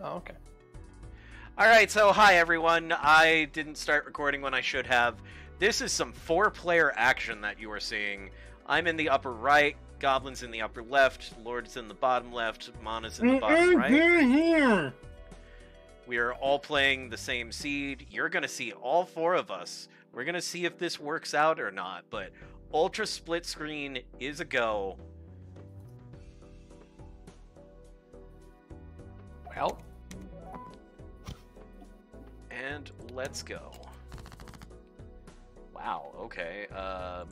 Oh, okay. All right, so hi everyone. I didn't start recording when I should have. This is some four-player action that you are seeing. I'm in the upper right, Goblin's in the upper left, Lord's in the bottom left, Mana's in the bottom right. We are all playing the same seed. You're going to see all four of us. We're going to see if this works out or not, but Ultra Split Screen is a go. Well, And let's go. Wow, okay. Um,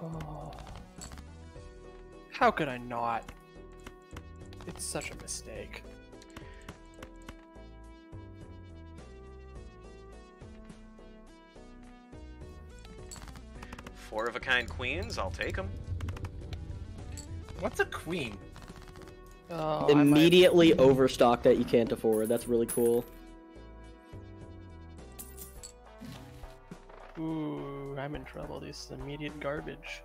oh. how could I not? It's such a mistake. four of a kind queens, I'll take them. What's a queen? Oh, I might- Immediately overstock that you can't afford. That's really cool. Ooh, I'm in trouble. This is immediate garbage.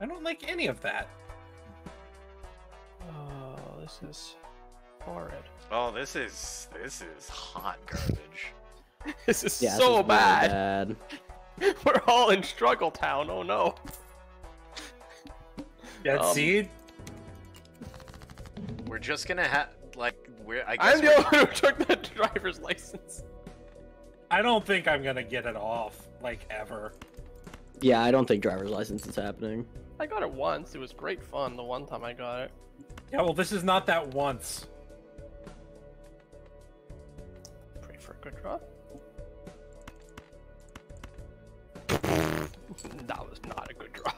I don't like any of that. Oh, this is horrid. Oh, this is this is hot garbage. This is Yeah, this so is really bad. bad. We're all in struggle town. Oh no. Yeah, Um, seed. We're just gonna have like we're. I guess I'm the we're- only one who took the driver's license. I don't think I'm gonna get it off like ever. Yeah, I don't think driver's license is happening. I got it once. It was great fun the one time I got it. Yeah, well, this is not that once. Pray for a good draw. That was not a good draw.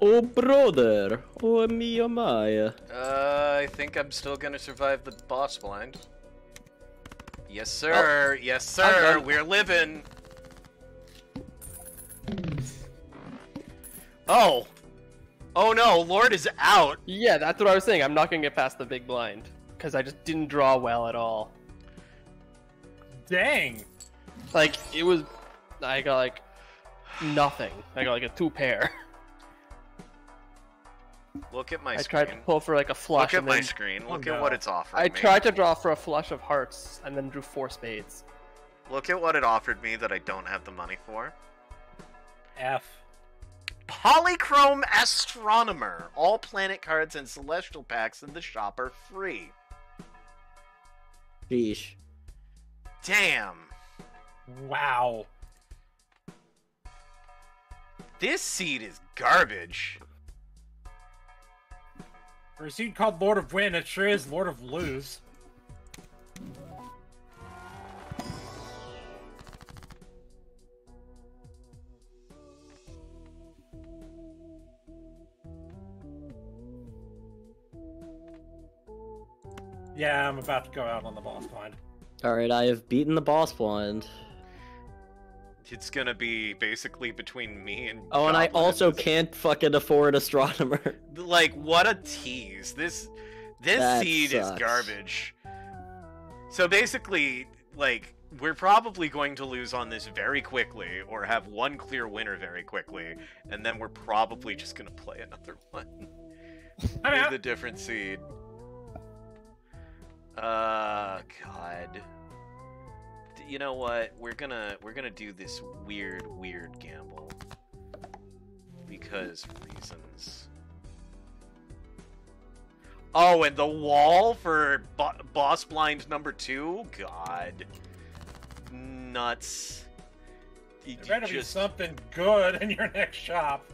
Oh, brother. Oh, me, oh, my. Uh, I think I'm still gonna survive the boss blind. Yes, sir. yes, sir. We're living. Oh. Oh no, Lord is out. Yeah, that's what I was saying. I'm not gonna get past the big blind because I just didn't draw well at all. Dang. Like it was, I got like nothing. I got like a two pair. Look at my screen. I screen. tried to pull for like a flush. Look at and my then- screen. Oh, Look at what it's offering I me. tried to draw for a flush of hearts and then drew four spades. Look at what it offered me that I don't have the money for. F. Polychrome Astronomer. All planet cards and celestial packs in the shop are free. Sheesh. Damn. Wow. This seed is garbage. For a seed called Lord of Win, it sure is Lord of Lose. Yeah, I'm about to go out on the boss blind. Alright, I have beaten the boss blind. It's gonna be basically between me and. Oh, and I also this. can't fucking afford astronomer. Like, what a tease! This this That seed is garbage. So basically, like, we're probably going to lose on this very quickly, or have one clear winner very quickly, and then we're probably just gonna play another one I'm with a different seed. Uh, God. You know what? We're gonna we're gonna do this weird, weird gamble because reasons. Oh, and the wall for bo- boss blind number two. God, nuts. You- There better be something good in your next shop.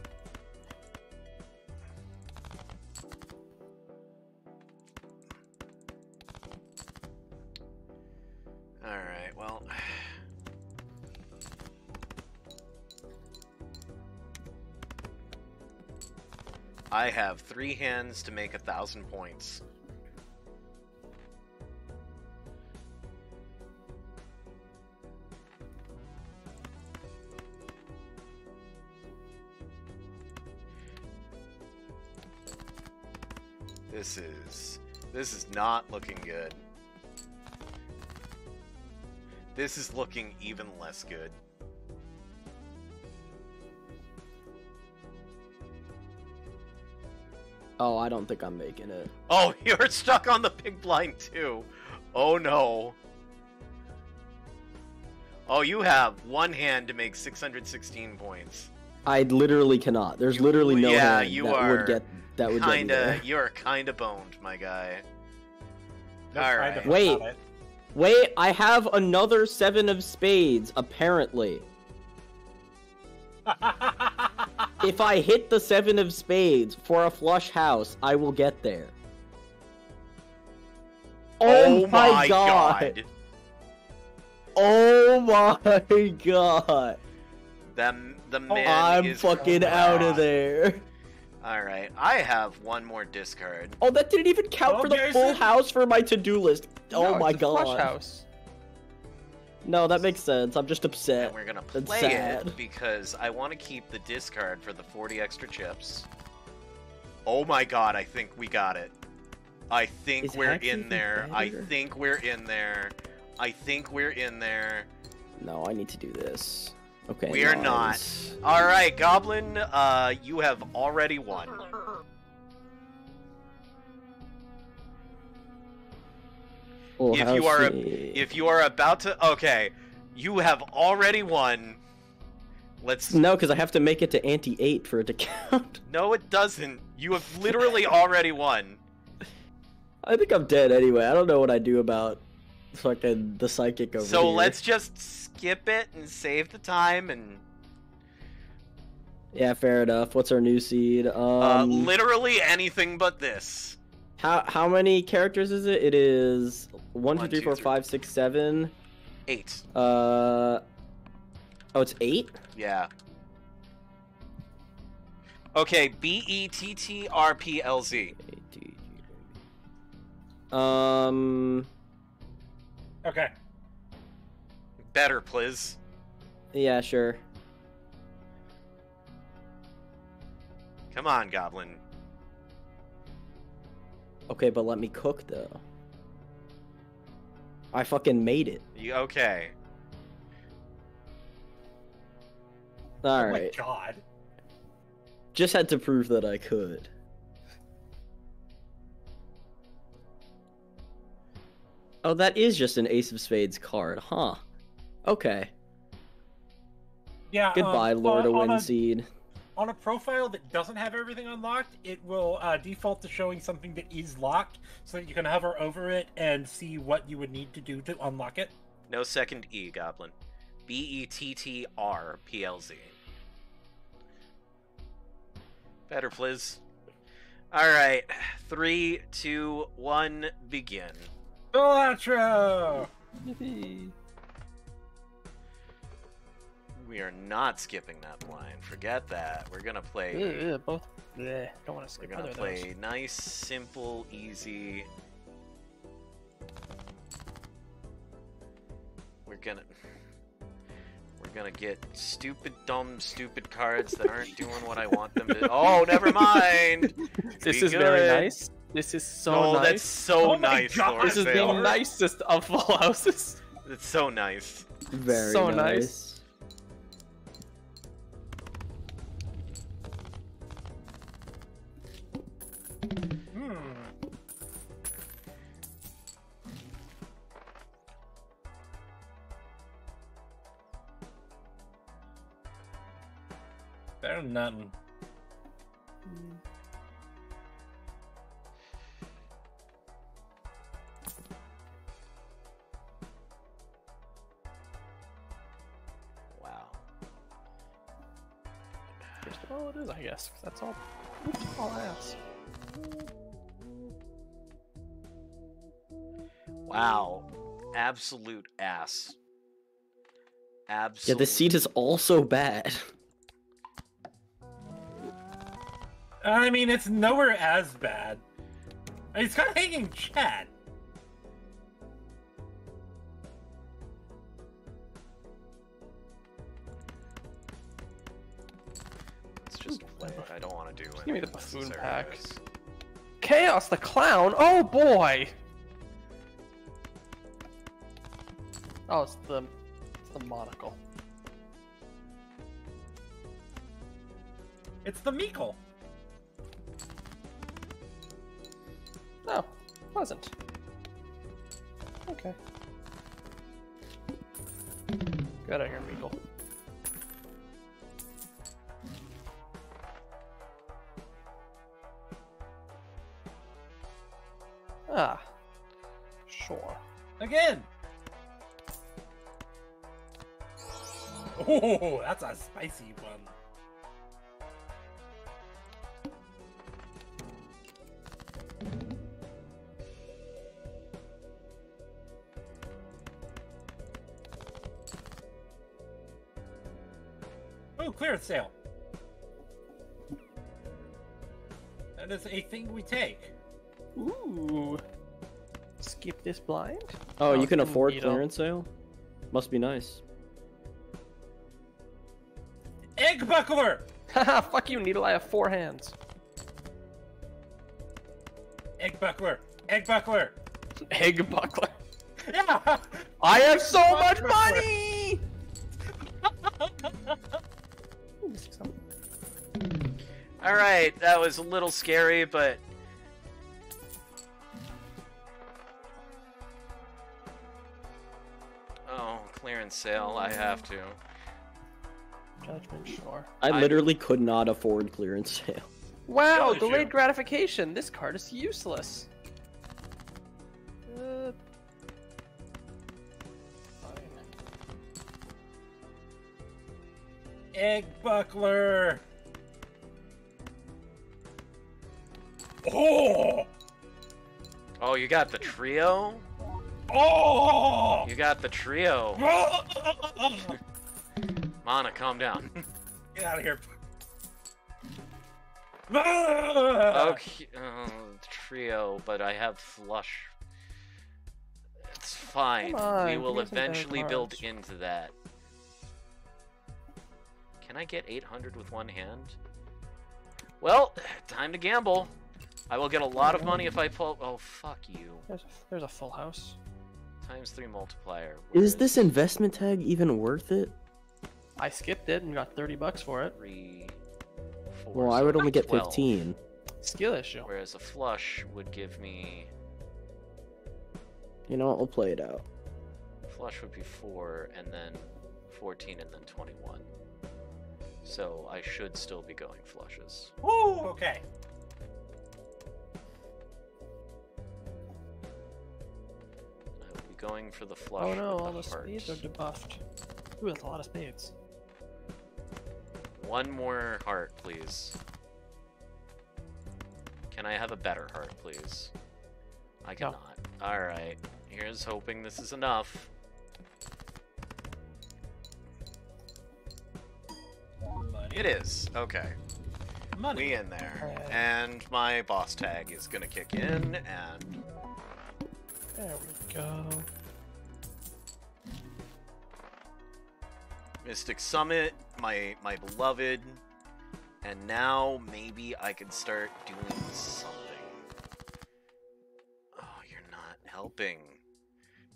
Well. I have three hands to make a thousand points. This is this is not looking good. This is looking even less good. Oh, I don't think I'm making it. Oh, you're stuck on the big blind too. Oh no. Oh, you have one hand to make 616 points. I literally cannot. There's You- literally no yeah, hand you that are would get that would get me there. you're kinda boned, my guy. No All kind right. of Wait. Wait, I have another seven of spades. Apparently, if I hit the seven of spades for a flush house, I will get there. Oh, oh my god. Oh my god! The, the man I'm is fucking out of there. Alright, I have one more discard. Oh, that didn't even count Oh, for the full Jason. house for my to-do list. Oh my it's flush god. house. No, that makes sense. I'm just upset. And we're gonna play it because I want to keep the discard for the 40 extra chips. Oh my god, I think we got it. I think Is we're in even there. I think we're in there. I think we're in there. No, I need to do this. Okay. We are not. Alright, Goblin, uh, you have already won. Full If you are If you are about to. Okay, you have already won. Let's. No, because I have to make it to ante eight for it to count. No, it doesn't. You have literally already won. I think I'm dead anyway. I don't know what I do about fucking the psychic over So here. let's just skip it and save the time and. Yeah, fair enough. What's our new seed? Um, Uh, literally anything but this. how how many characters is it? It is one, two, One, three, two, four, three. five, six, seven. Eight. Uh, oh, it's eight. Yeah. Okay, B E T T R P L Z. Um, Okay. Better, please. yeah, sure. Come on, Goblin. Okay, but let me cook though. I fucking made it. You, okay. All oh right. my god. Just had to prove that I could. Oh, that is just an Ace of Spades card, huh? Okay. Yeah. um, Goodbye, Lord of on, on a, Windseed. on a profile that doesn't have everything unlocked, it will uh, default to showing something that is locked, so that you can hover over it and see what you would need to do to unlock it. No second E, Goblin. B E T T R P L Z. Better, please. Alright. Three, two, one, begin. Electro. Yippee. We are not skipping that blind. Forget that. We're gonna play. Ew, ew, both. Bleh, don't want to skip. We're gonna either of play nice, simple, easy. We're gonna We're gonna get stupid, dumb, stupid cards that aren't doing what I want them to. Oh, never mind. This Be is very nice. This is so oh, nice. that's so Oh my nice. God. This is the nicest of full houses. It's so nice. Very so nice. nice. Hmm. Better than nothing. Here's all it is, I guess. 'cause That's all. All I ask. Wow. Absolute ass. Absolute. Yeah, Absolute. the seat is also bad. I mean, it's nowhere as bad. It's kind of hanging chat. Let's play it. I don't want to do give me the anything buffoon necessary pack. Chaos the clown. Oh boy. Oh, it's the it's the monocle. It's the Meekle. Oh, wasn't. Okay. Get out of here, Meagle. Oh, that's a spicy one. Oh, clearance sale. That is a thing we take. Ooh. Skip this blind? Oh, you can afford needle. clearance sale? Must be nice. Buckler. Haha, fuck you, Needle. I have four hands. Egg buckler. Egg buckler. Egg buckler. Yeah. I have so much Buckler. money! Ooh, six hundred. All right, that was a little scary, but oh, clearance sale. I have to. Judgment, sure. I I- literally could not afford clearance sale. Wow, Shows you. delayed gratification. This card is useless. Uh. Egg buckler. Oh. Oh, you got the trio. Oh. You got the trio. Mana, calm down. Get out of here. Okay, uh, trio, but I have flush. It's fine. On, we will me some better eventually build into that. Can I get 800 with one hand? Well, time to gamble. I will get a lot of money if I pull. Oh, fuck you. There's a, there's a full house. Times three multiplier. Is Where this investment tag even worth it? I skipped it and got 30 bucks for it. Three, four, Well, I would only get 12. 15. Skill issue. Whereas a flush would give me. You know what? We'll play it out. Flush would be 4, and then 14, and then 21. So I should still be going flushes. Ooh, okay. I will be going for the oh flush. Oh no, with all the the heart. spades are debuffed. Ooh, that's a lot of spades. One more heart, please. Can I have a better heart, please? I No. cannot. Alright. Here's hoping this is enough. Money. It is. Okay. Money. We in there. Alright. And my boss tag is gonna kick in, and There we go. Mystic Summit, my my beloved, and now maybe I can start doing something. Oh, you're not helping.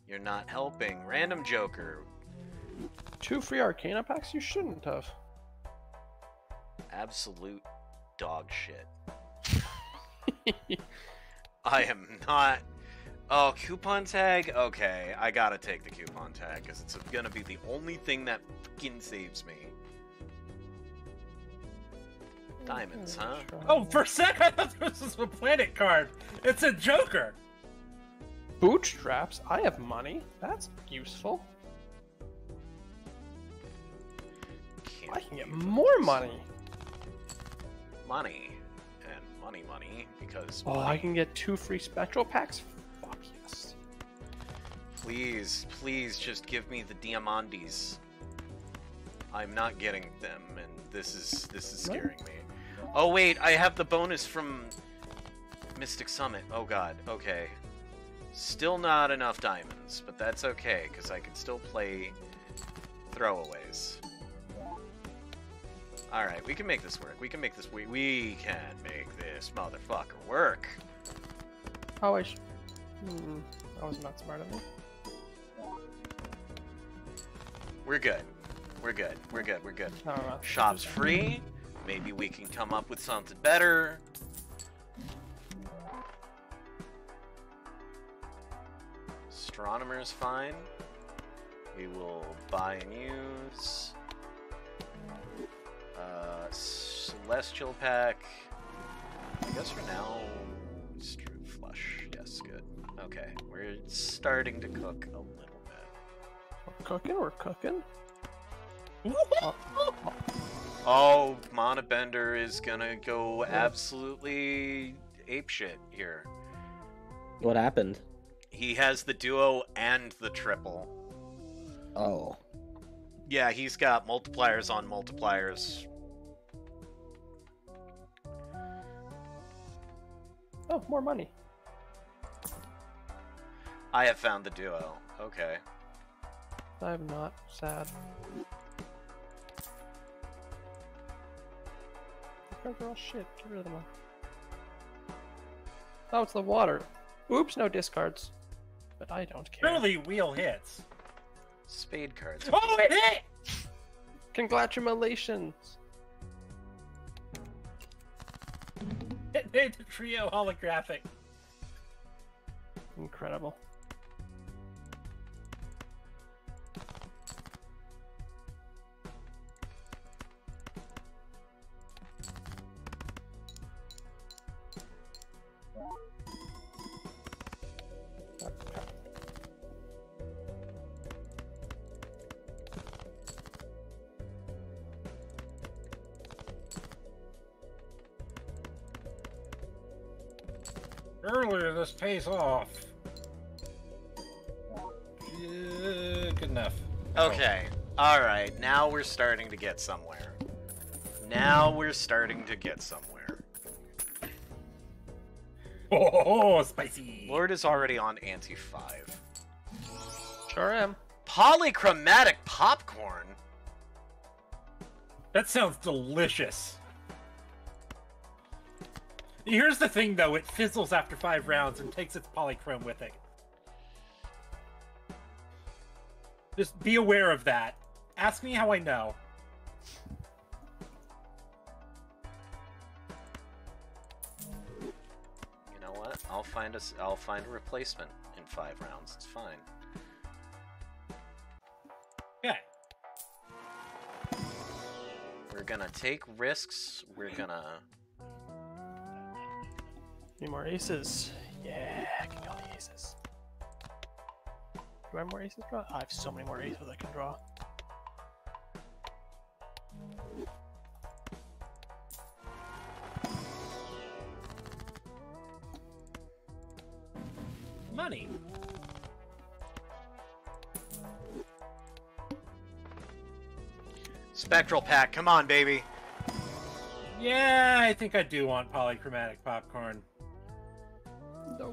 You're not helping. Random Joker, Two free Arcana packs? You shouldn't have. absolute dog shit. I am not. Oh, coupon tag? Okay, I gotta take the coupon tag because it's gonna be the only thing that fucking saves me. Diamonds, hmm, huh? Oh, for a sec, I thought this was a planet card. It's a Joker. Bootstraps? I have money. That's useful. Can't I can get more this. money. Money. And money, money, because. Oh, I can get two free spectral packs? Fuck yes. Please, please just give me the Diamandis. I'm not getting them, and this is this is What? scaring me. Oh wait, I have the bonus from Mystic Summit. Oh god, okay. Still not enough diamonds, but that's okay, because I can still play throwaways. Alright, we can make this work. We can make this we we can make this motherfucker work. Oh, I sh- Hmm. That was not smart of me. We're good. We're good. We're good. We're good. Shop's free. Maybe we can come up with something better. Astronomer's fine. We will buy and use. Uh, Celestial Pack. I guess for now, Strew Flush. Yes, good. Okay, we're starting to cook a little bit. We're cooking. We're cooking. Oh, Oh, Mana Bender is gonna go absolutely apeshit here. What happened? He has the duo and the triple. Oh. Yeah, he's got multipliers on multipliers. Oh, more money. I have found the duo. Okay. I'm not sad. These cards are all shit. Get rid of them all. Oh, it's the water. Oops, no discards. But I don't care. Barely wheel hits. Spade cards. Oh, it hit! Congratulations. It made the trio holographic. Incredible. Pays off. Yeah, good enough. Okay. Alright, now we're starting to get somewhere. Now we're starting to get somewhere. Oh, spicy. Lord is already on ante 5. Sure am. Polychromatic popcorn? That sounds delicious. Here's the thing, though. It fizzles after five rounds and takes its polychrome with it. Just be aware of that. Ask me how I know. You know what? I'll find a, I'll find a replacement in five rounds. It's fine. Okay. We're gonna take risks. We're gonna. Need more aces. Yeah, give me all the aces. Do I have more aces to draw? I have so many more aces I can draw. Money. Spectral pack, come on, baby. Yeah, I think I do want polychromatic popcorn.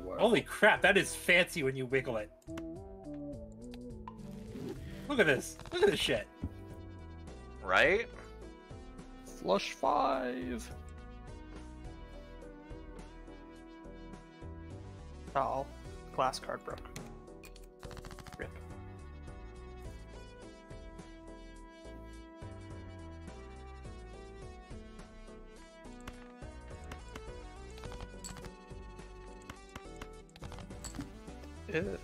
The world. Holy crap, that is fancy when you wiggle it. Look at this. Look at this shit. Right? Flush five. Oh, glass card broke. You know?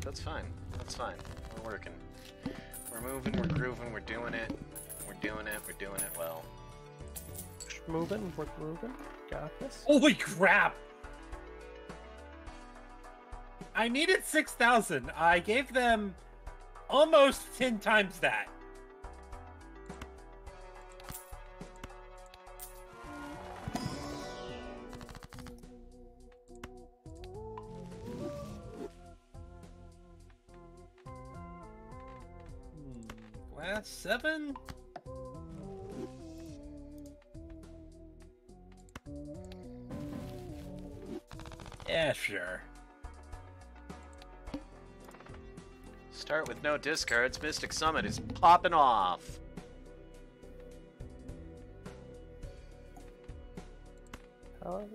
That's fine. That's fine. We're working. We're moving, we're grooving, we're doing it. We're doing it, we're doing it well. Moving, we're moving. Got this. Holy crap! I needed 6,000. I gave them almost 10 times that. Discards. Mystic Summit is popping off. However,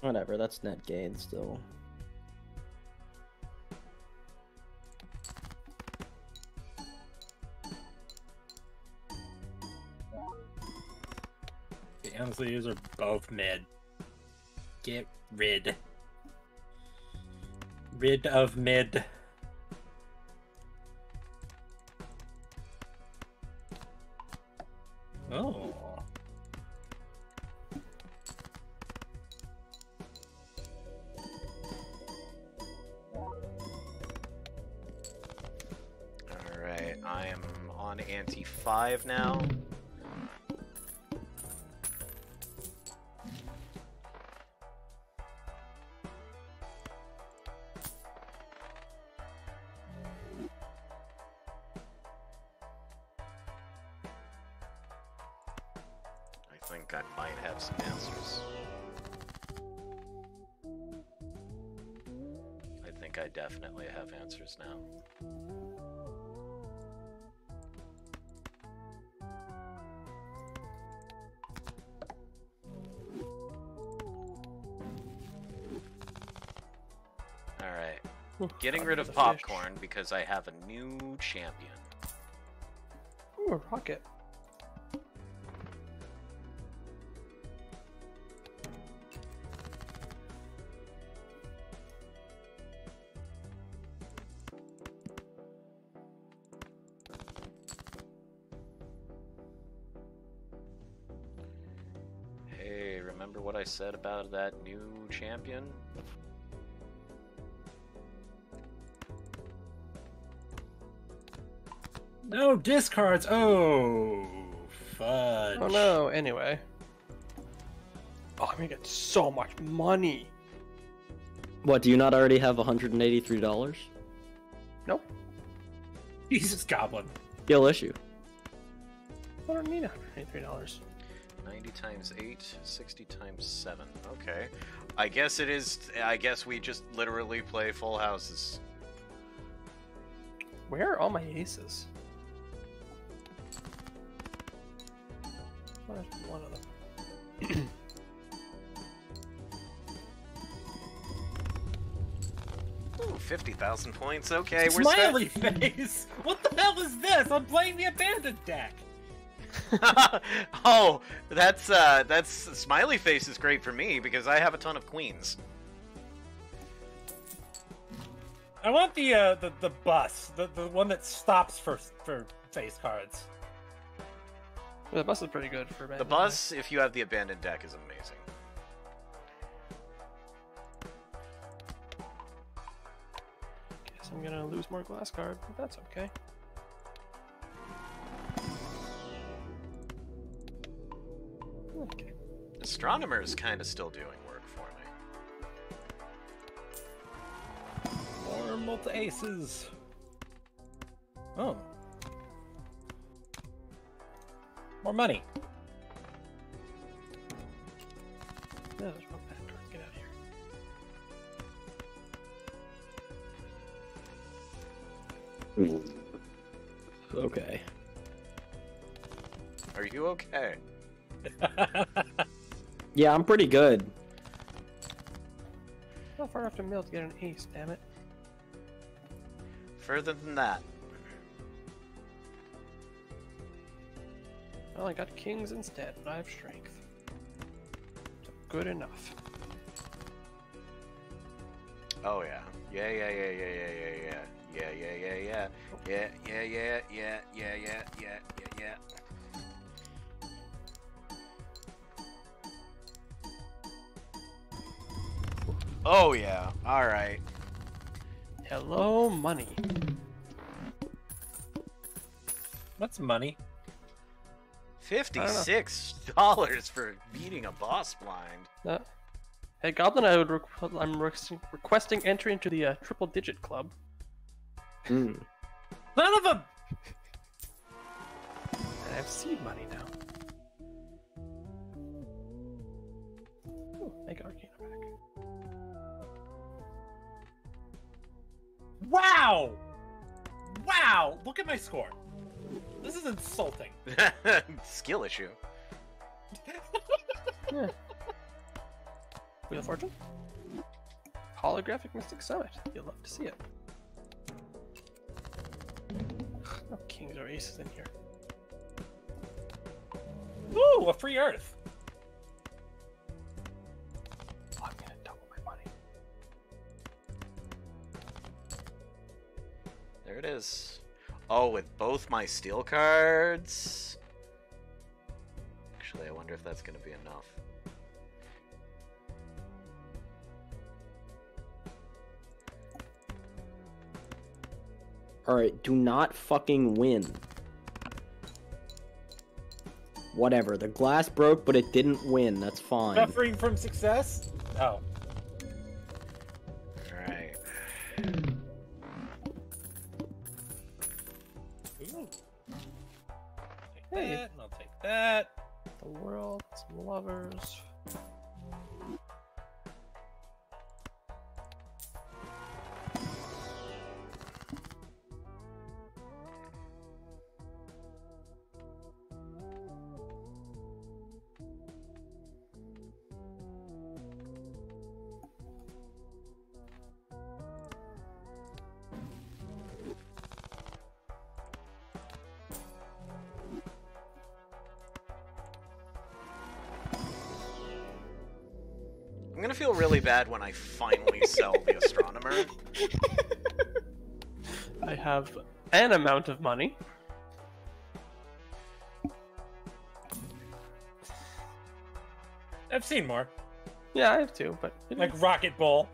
Whatever, that's net gain still. Honestly, these are both mid. Get rid. Rid of mid. Getting rid of the fish. popcorn because I have a new champion. Ooh, a rocket. Hey, remember what I said about that new champion? Discards. Oh, fudge. Oh no, anyway. Oh, I'm gonna get so much money. What, do you not already have $183? Nope. Jesus, Goblin. You'll issue. I don't need $183. 90 times 8, 60 times 7. Okay. I guess it is. I guess we just literally play full houses. Where are all my aces? One of them? Ooh, 50,000 points. Okay, we're Smiley face. What the hell is this? I'm playing the abandoned deck. oh, that's uh, that's smiley face is great for me because I have a ton of queens. I want the uh, the the bus, the the one that stops for for face cards. The bus is pretty good for The abandoned bus, if you have the abandoned deck, is amazing. deck. Guess I'm gonna lose more glass card, but that's okay. Okay. Astronomer is kind of still doing work for me. More multi aces. Oh. More money. No, there's no bad card. Get out of here. Okay. Are you okay? Yeah, I'm pretty good. Not far enough to mill to get an ace, damn it. Further than that. Well, I got kings instead, but I have strength. So good enough. Oh yeah. Yeah, yeah, yeah, yeah, yeah, yeah, yeah. Yeah, yeah, yeah, yeah. Yeah, yeah, yeah, yeah, yeah, yeah, yeah, yeah, yeah. Oh yeah. All right. Hello, money. What's money? Fifty-six dollars for beating a boss blind. Uh, hey, Goblin, I would requ- I'm requesting, requesting entry into the uh, triple digit club. Hmm. None of them. I have seed money now. Ooh, Make Arcana back. Wow! Wow! Look at my score. This is insulting. Skill issue. Wheel of Fortune? Holographic Mystic Summit. You'll love to see it. No oh, kings or aces in here. Ooh, a free Earth. Oh, I'm gonna double my money. There it is. Oh, with both my steel cards. Actually, I wonder if that's going to be enough. Alright, do not fucking win. Whatever, the glass broke, but it didn't win. That's fine. Suffering from success? Oh. Lovers. Really bad when I finally sell the astronomer. I have an amount of money. I've seen more. Yeah, I have two, but Like is- Rocket Bowl.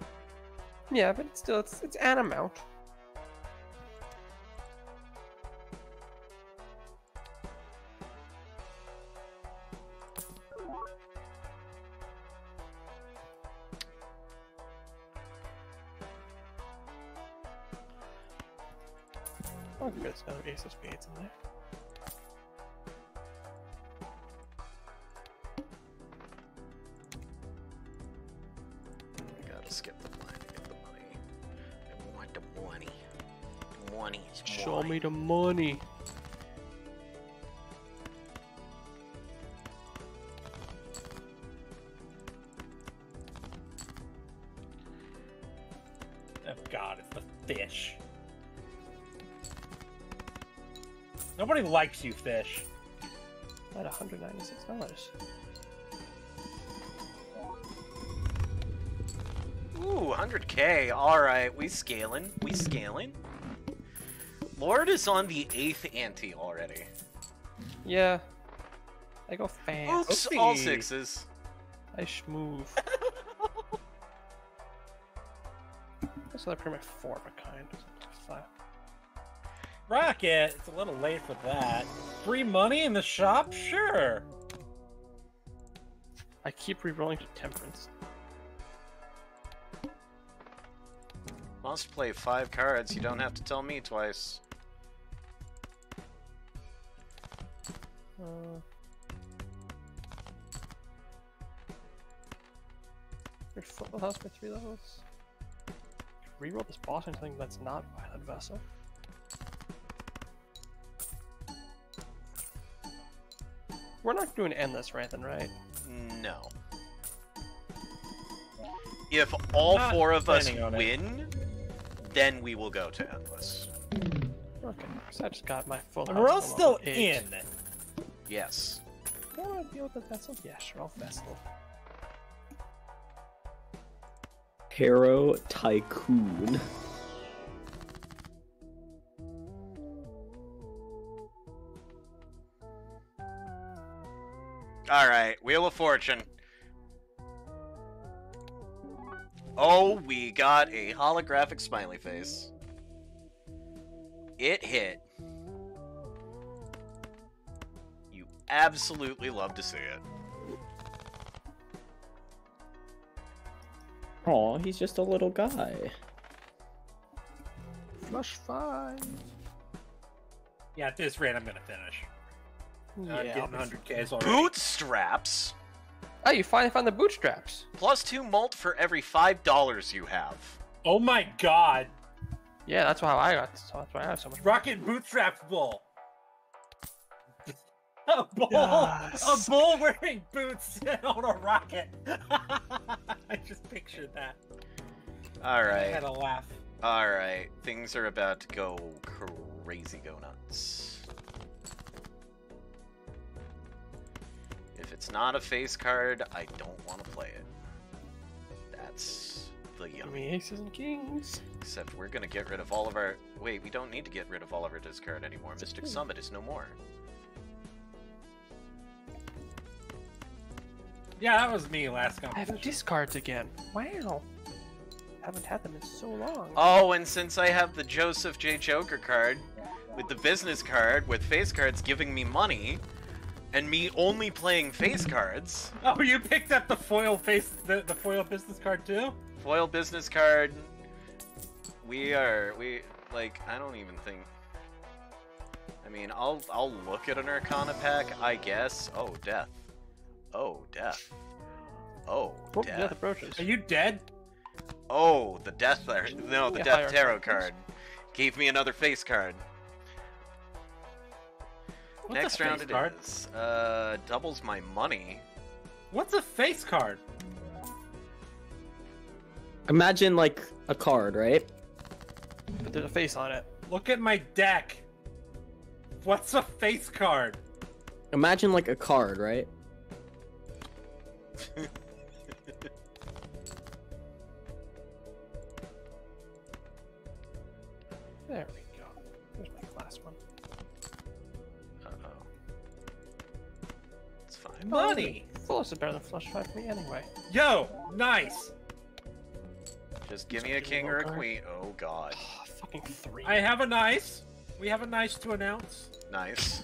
yeah, but it's still it's it's an amount. Likes you, fish. At $196. Ooh, 100k. Alright, we scaling. We scaling. Lord is on the 8th ante already. Yeah. I go fast. Oops, all sixes. I schmoove. That's another pretty much four of a kind. Five. Rocket, it's a little late for that. Free money in the shop? Sure. I keep rerolling to temperance. Must play five cards. You don't have to tell me twice. Uh, your football house for three levels. Reroll this boss into something that's not Violet Vessel. We're not doing endless right then, right? No. If all Not four of us planning on it. win, then we will go to endless. Okay, so I just got my full we're all still eight. in. Yes. Do I want to deal with the vessel? Yeah, sure, I'll vessel. Hero Tycoon. Alright, Wheel of Fortune. Oh, we got a holographic smiley face. It hit. You absolutely love to see it. Aw, he's just a little guy. Flush five. Yeah, at this rate, I'm gonna finish. Yeah, I'm getting 100 Ks already. Bootstraps? Oh, you finally found the bootstraps. Plus two mult for every five dollars you have. Oh my god. Yeah, that's how I got. So that's why I have so much. Rocket bootstraps bull. A bull, Yes. a bull wearing boots on a rocket. I just pictured that. All right. I had a laugh. All right. Things are about to go crazy, go nuts. It's not a face card, I don't want to play it. That's the Give yummy. me aces and kings. Except we're gonna get rid of all of our. Wait, we don't need to get rid of all of our discard anymore. Mystic Summit is no more. Yeah, that was me last time. I have competition. discards again. Wow. Haven't had them in so long. Oh, and since I have the Joseph J. Joker card, with the business card, with face cards giving me money, and me only playing face cards, Oh, you picked up the foil face, the, the foil business card too? foil business card, we are, we, like, I don't even think. I mean, I'll, I'll look at an Arcana pack, I guess. Oh, death. Oh, death. Oh, Oh, death. death approaches. Are you dead? Oh, the death, no, the Yeah, death tarot card. Gave me another face card. What's Next round face it card? is. Uh, doubles my money. What's a face card? Imagine like a card, right? But there's a face on it. Look at my deck. What's a face card? Imagine like a card, right? There we Money. Fullest is better than flush five for me anyway. Yo, nice. Just give me a king or a queen. Oh god. Oh, fucking three. I have a nice. We have a nice to announce. Nice.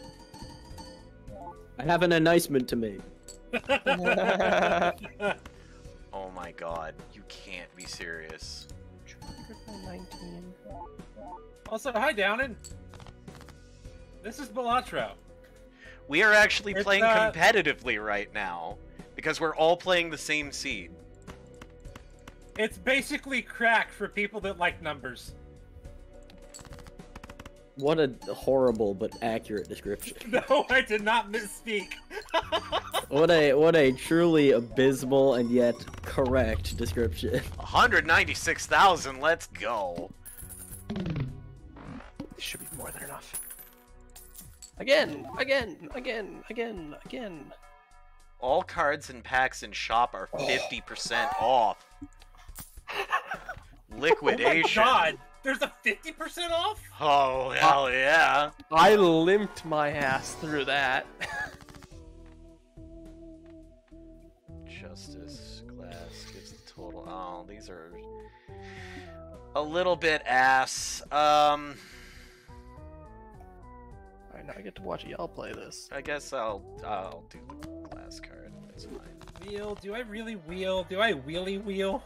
I have an announcement to make. Oh my god. You can't be serious. 19. also, hi Downen. This is Balatro. We are actually It's, playing uh, competitively right now. Because we're all playing the same seed. It's basically crack for people that like numbers. What a horrible but accurate description. No, I did not misspeak. What a what a truly abysmal and yet correct description. 196,000, let's go. This should be more than enough. Again, again, again, again, again. All cards and packs in shop are 50% off. Liquidation. Oh my god, there's a 50% off? Oh, hell yeah. I limped my ass through that. Justice class gives the total. Oh, these are a little bit ass. Um, Alright, now I get to watch y'all play this. I guess I'll I'll do the glass card. That's fine. Wheel, do I really wheel? Do I wheelie wheel?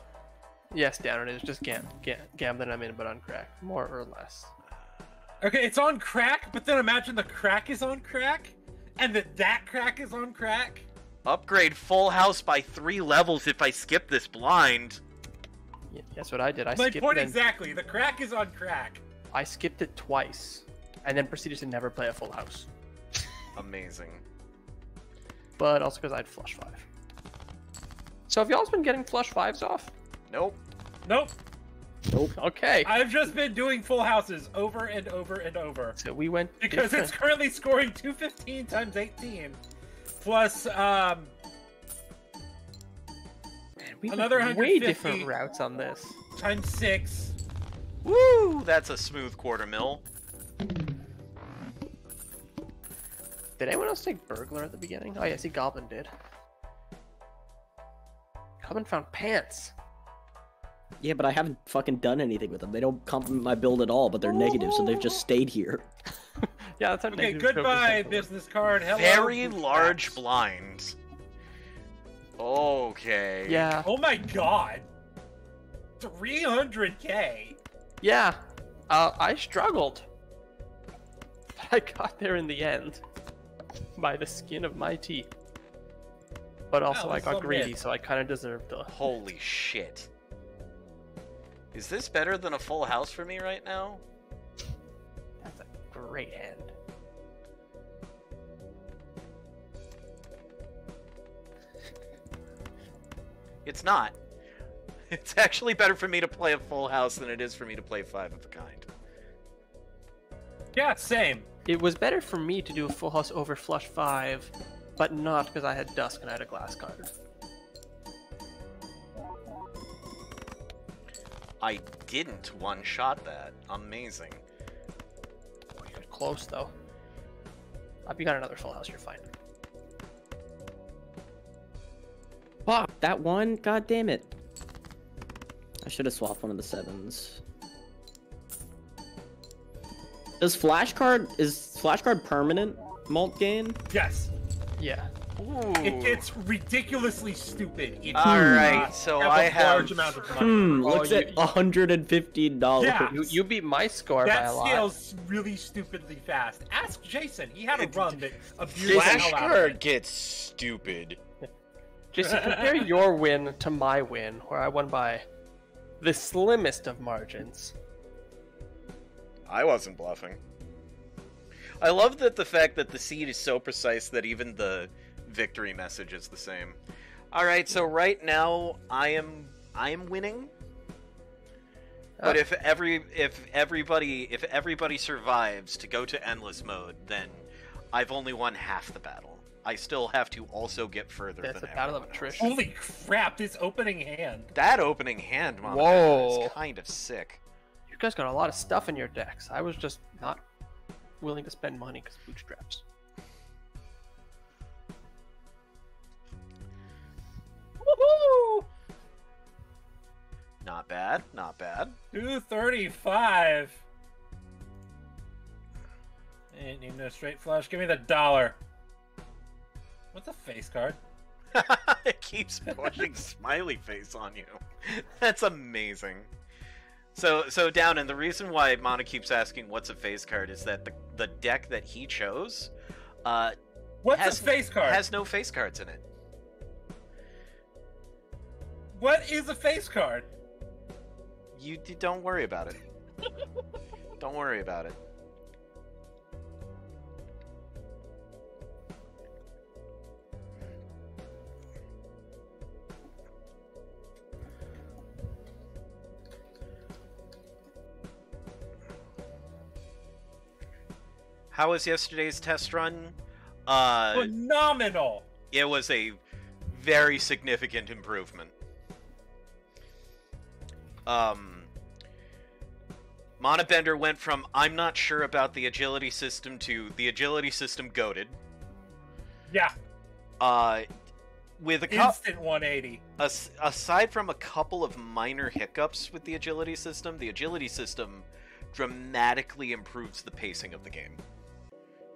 Yes, down it is just gam- gam- gambling I'm in, but on crack, more or less. Okay, it's on crack, but then imagine the crack is on crack, and that that crack is on crack. Upgrade full house by three levels if I skip this blind. Yeah, that's what I did. I My skipped point it. and- exactly. The crack is on crack. I skipped it twice, and then proceeded to never play a full house. Amazing. But also because I had flush five. So have y'all's been getting flush fives off? Nope. Nope. Nope. Okay. I've just been doing full houses over and over and over So we went because different- it's currently scoring 215 times 18, plus um. Man, we another went way different routes on this. times six. Woo! That's a smooth quarter mil. Did anyone else take burglar at the beginning? Oh yeah, see Goblin did. Goblin found pants. Yeah, but I haven't fucking done anything with them. They don't compliment my build at all, but they're negative, so they've just stayed here. Yeah, that's how Okay, negative trophies goodbye, business card. Hello. Very large blinds. Okay. Yeah, Oh my god. 300k. yeah. Uh, I struggled, but I got there in the end by the skin of my teeth. but also Well, I got so greedy, mid. so I kind of deserved the. Holy shit. Is this better than a full house for me right now? That's a great hand. It's not. It's actually better for me to play a full house than it is for me to play five of a kind. Yeah, same. It was better for me to do a full house over flush five, but not because I had dusk and I had a glass card. I didn't one shot that. Amazing. You're close though. If you got another full house, you're fine. Fuck, that one? God damn it. I should have swapped one of the sevens. Does flashcard is flashcard permanent mult gain? Yes. Yeah. Ooh. It gets ridiculously stupid. If you All right, not so have I a have- large amount of money. Hmm, Oh, looks you- at hundred and fifteen dollars. Yeah. You, you beat my score by That a lot. That scales really stupidly fast. Ask Jason. He had a run that abused the Flashcard hell out of it. gets stupid. Jason, compare your win to my win, where I won by the slimmest of margins. I wasn't bluffing. I love that the fact that the seed is so precise that even the victory message is the same. All right, so right now I am I am winning. But Ah. if every if everybody if everybody survives to go to endless mode, then I've only won half the battle. I still have to also get further That's than a battle of attrition. Holy crap! This opening hand. That opening hand, Mama Whoa. is kind of sick. You guys got a lot of stuff in your decks. I was just not willing to spend money because bootstraps. Woohoo! Not bad, not bad. Two thirty-five. Ain't need no straight flush. Give me the dollar. What's a face card? it keeps pushing smiley face on you. That's amazing. So so down and the reason why Mana keeps asking what's a face card is that the the deck that he chose uh What's has, a face card? has no face cards in it. What is a face card? You d- don't worry about it. don't worry about it. How was yesterday's test run? Uh, Phenomenal. it was a very significant improvement. Um, Mana Bender went from I'm not sure about the agility system to the agility system goaded. Yeah, Uh, with a instant 180. as- aside from a couple of minor hiccups with the agility system, the agility system dramatically improves the pacing of the game.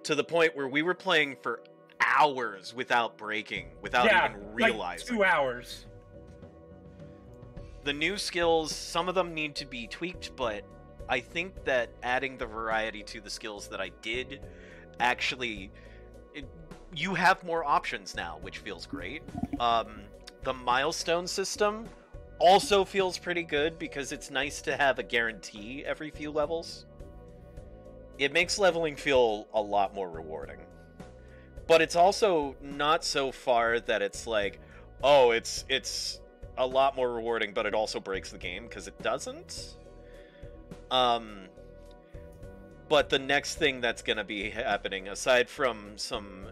To the point where we were playing for hours without breaking, without yeah, even like realizing. two hours. the new skills, some of them need to be tweaked, but I think that adding the variety to the skills that I did actually. It, you have more options now, which feels great. Um, the milestone system also feels pretty good because it's nice to have a guarantee every few levels. It makes leveling feel a lot more rewarding. But it's also not so far that it's like, oh, it's it's a lot more rewarding, but it also breaks the game because it doesn't. Um, but the next thing that's going to be happening, aside from some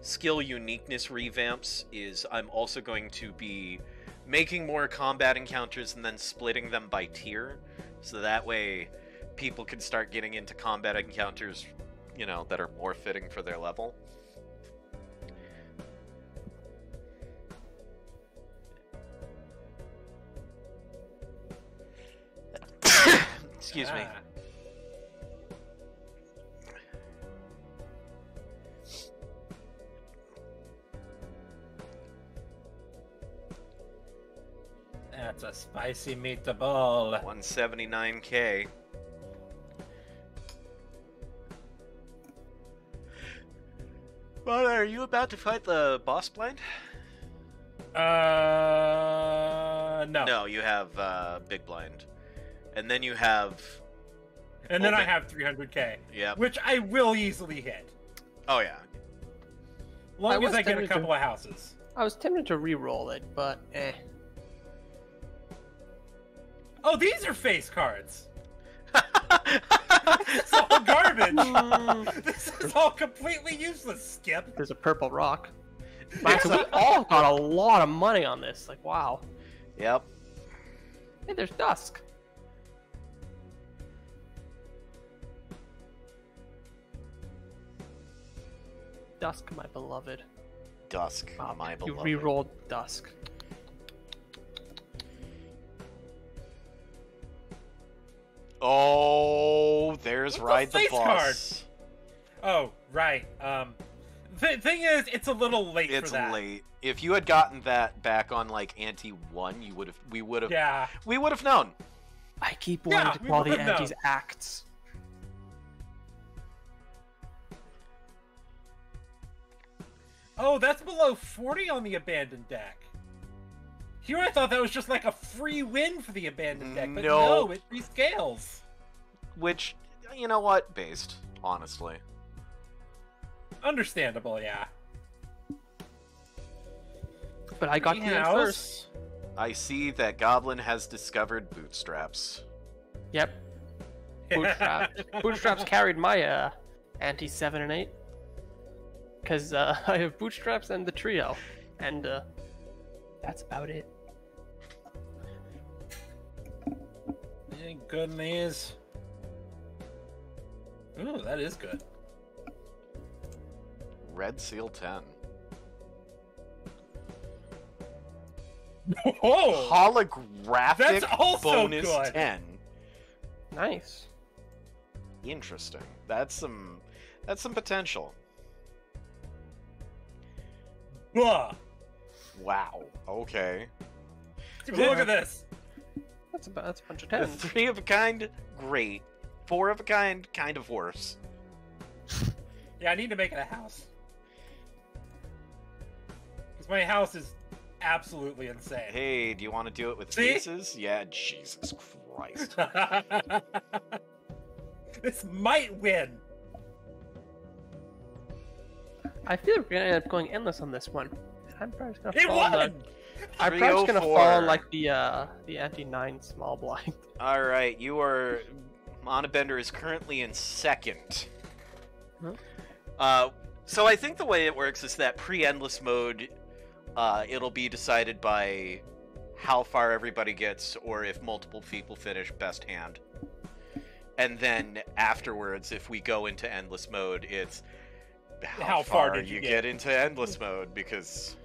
skill uniqueness revamps, is I'm also going to be making more combat encounters and then splitting them by tier, so that way people can start getting into combat encounters, you know, that are more fitting for their level. Excuse me. Ah. That's a spicy meatball. 179k. Mona, are you about to fight the boss blind? Uh, no. No, you have uh, big blind, and then you have And then I have 300k, yeah. which I will easily hit, Oh yeah. long I as was I get a tempted to- couple of houses. I was tempted to re-roll it, but eh. Oh, these are face cards. It's all garbage. Mm. this is all completely useless, Skip. There's a purple rock. Wow, so we all got a lot of money on this. Like, wow. yep. Hey, there's Dusk. Dusk, my beloved. Dusk, Wow, my you beloved. You re-rolled Dusk. Oh, there's What's ride the face bus. Oh, right. Um, the thing is, it's a little late It's for that. It's late. If you had gotten that back on like ante one, you would have. We would have. Yeah. We would have known. I keep Yeah, wanting we to call the would've known. antis acts. Oh, that's below 40 on the abandoned deck. Here I thought that was just like a free win for the abandoned deck, but No. no, it rescales. Which, you know what? Based, honestly. Understandable, yeah. But I got the Meows. first. I see that Goblin has discovered bootstraps. Yep. Bootstraps. Bootstraps carried my uh, ante seven and eight. Cause uh, I have bootstraps and the trio, and uh, that's about it. Any good in these? Ooh, that is good. Red Seal 10. Oh! Holographic That's also bonus good. 10. Nice. Interesting. That's some that's some potential. Blah. Wow. Okay. Look at this. That's about that's a bunch of The tens. three of a kind, great. Four of a kind, kind of worse. Yeah, I need to make it a house. Because my house is absolutely insane. Hey, do you want to do it with See? faces? Yeah, Jesus Christ. this might win. I feel like we're gonna end up going endless on this one. I'm probably just gonna It fall in the! I'm probably just gonna fall 304. like the uh the ante nine small blind. All right, you are. Monabender is currently in second. Huh? Uh, so I think the way it works is that pre-endless mode, uh, it'll be decided by how far everybody gets, or if multiple people finish best hand. And then afterwards, if we go into endless mode, it's how, How far did you you get? get into endless mode because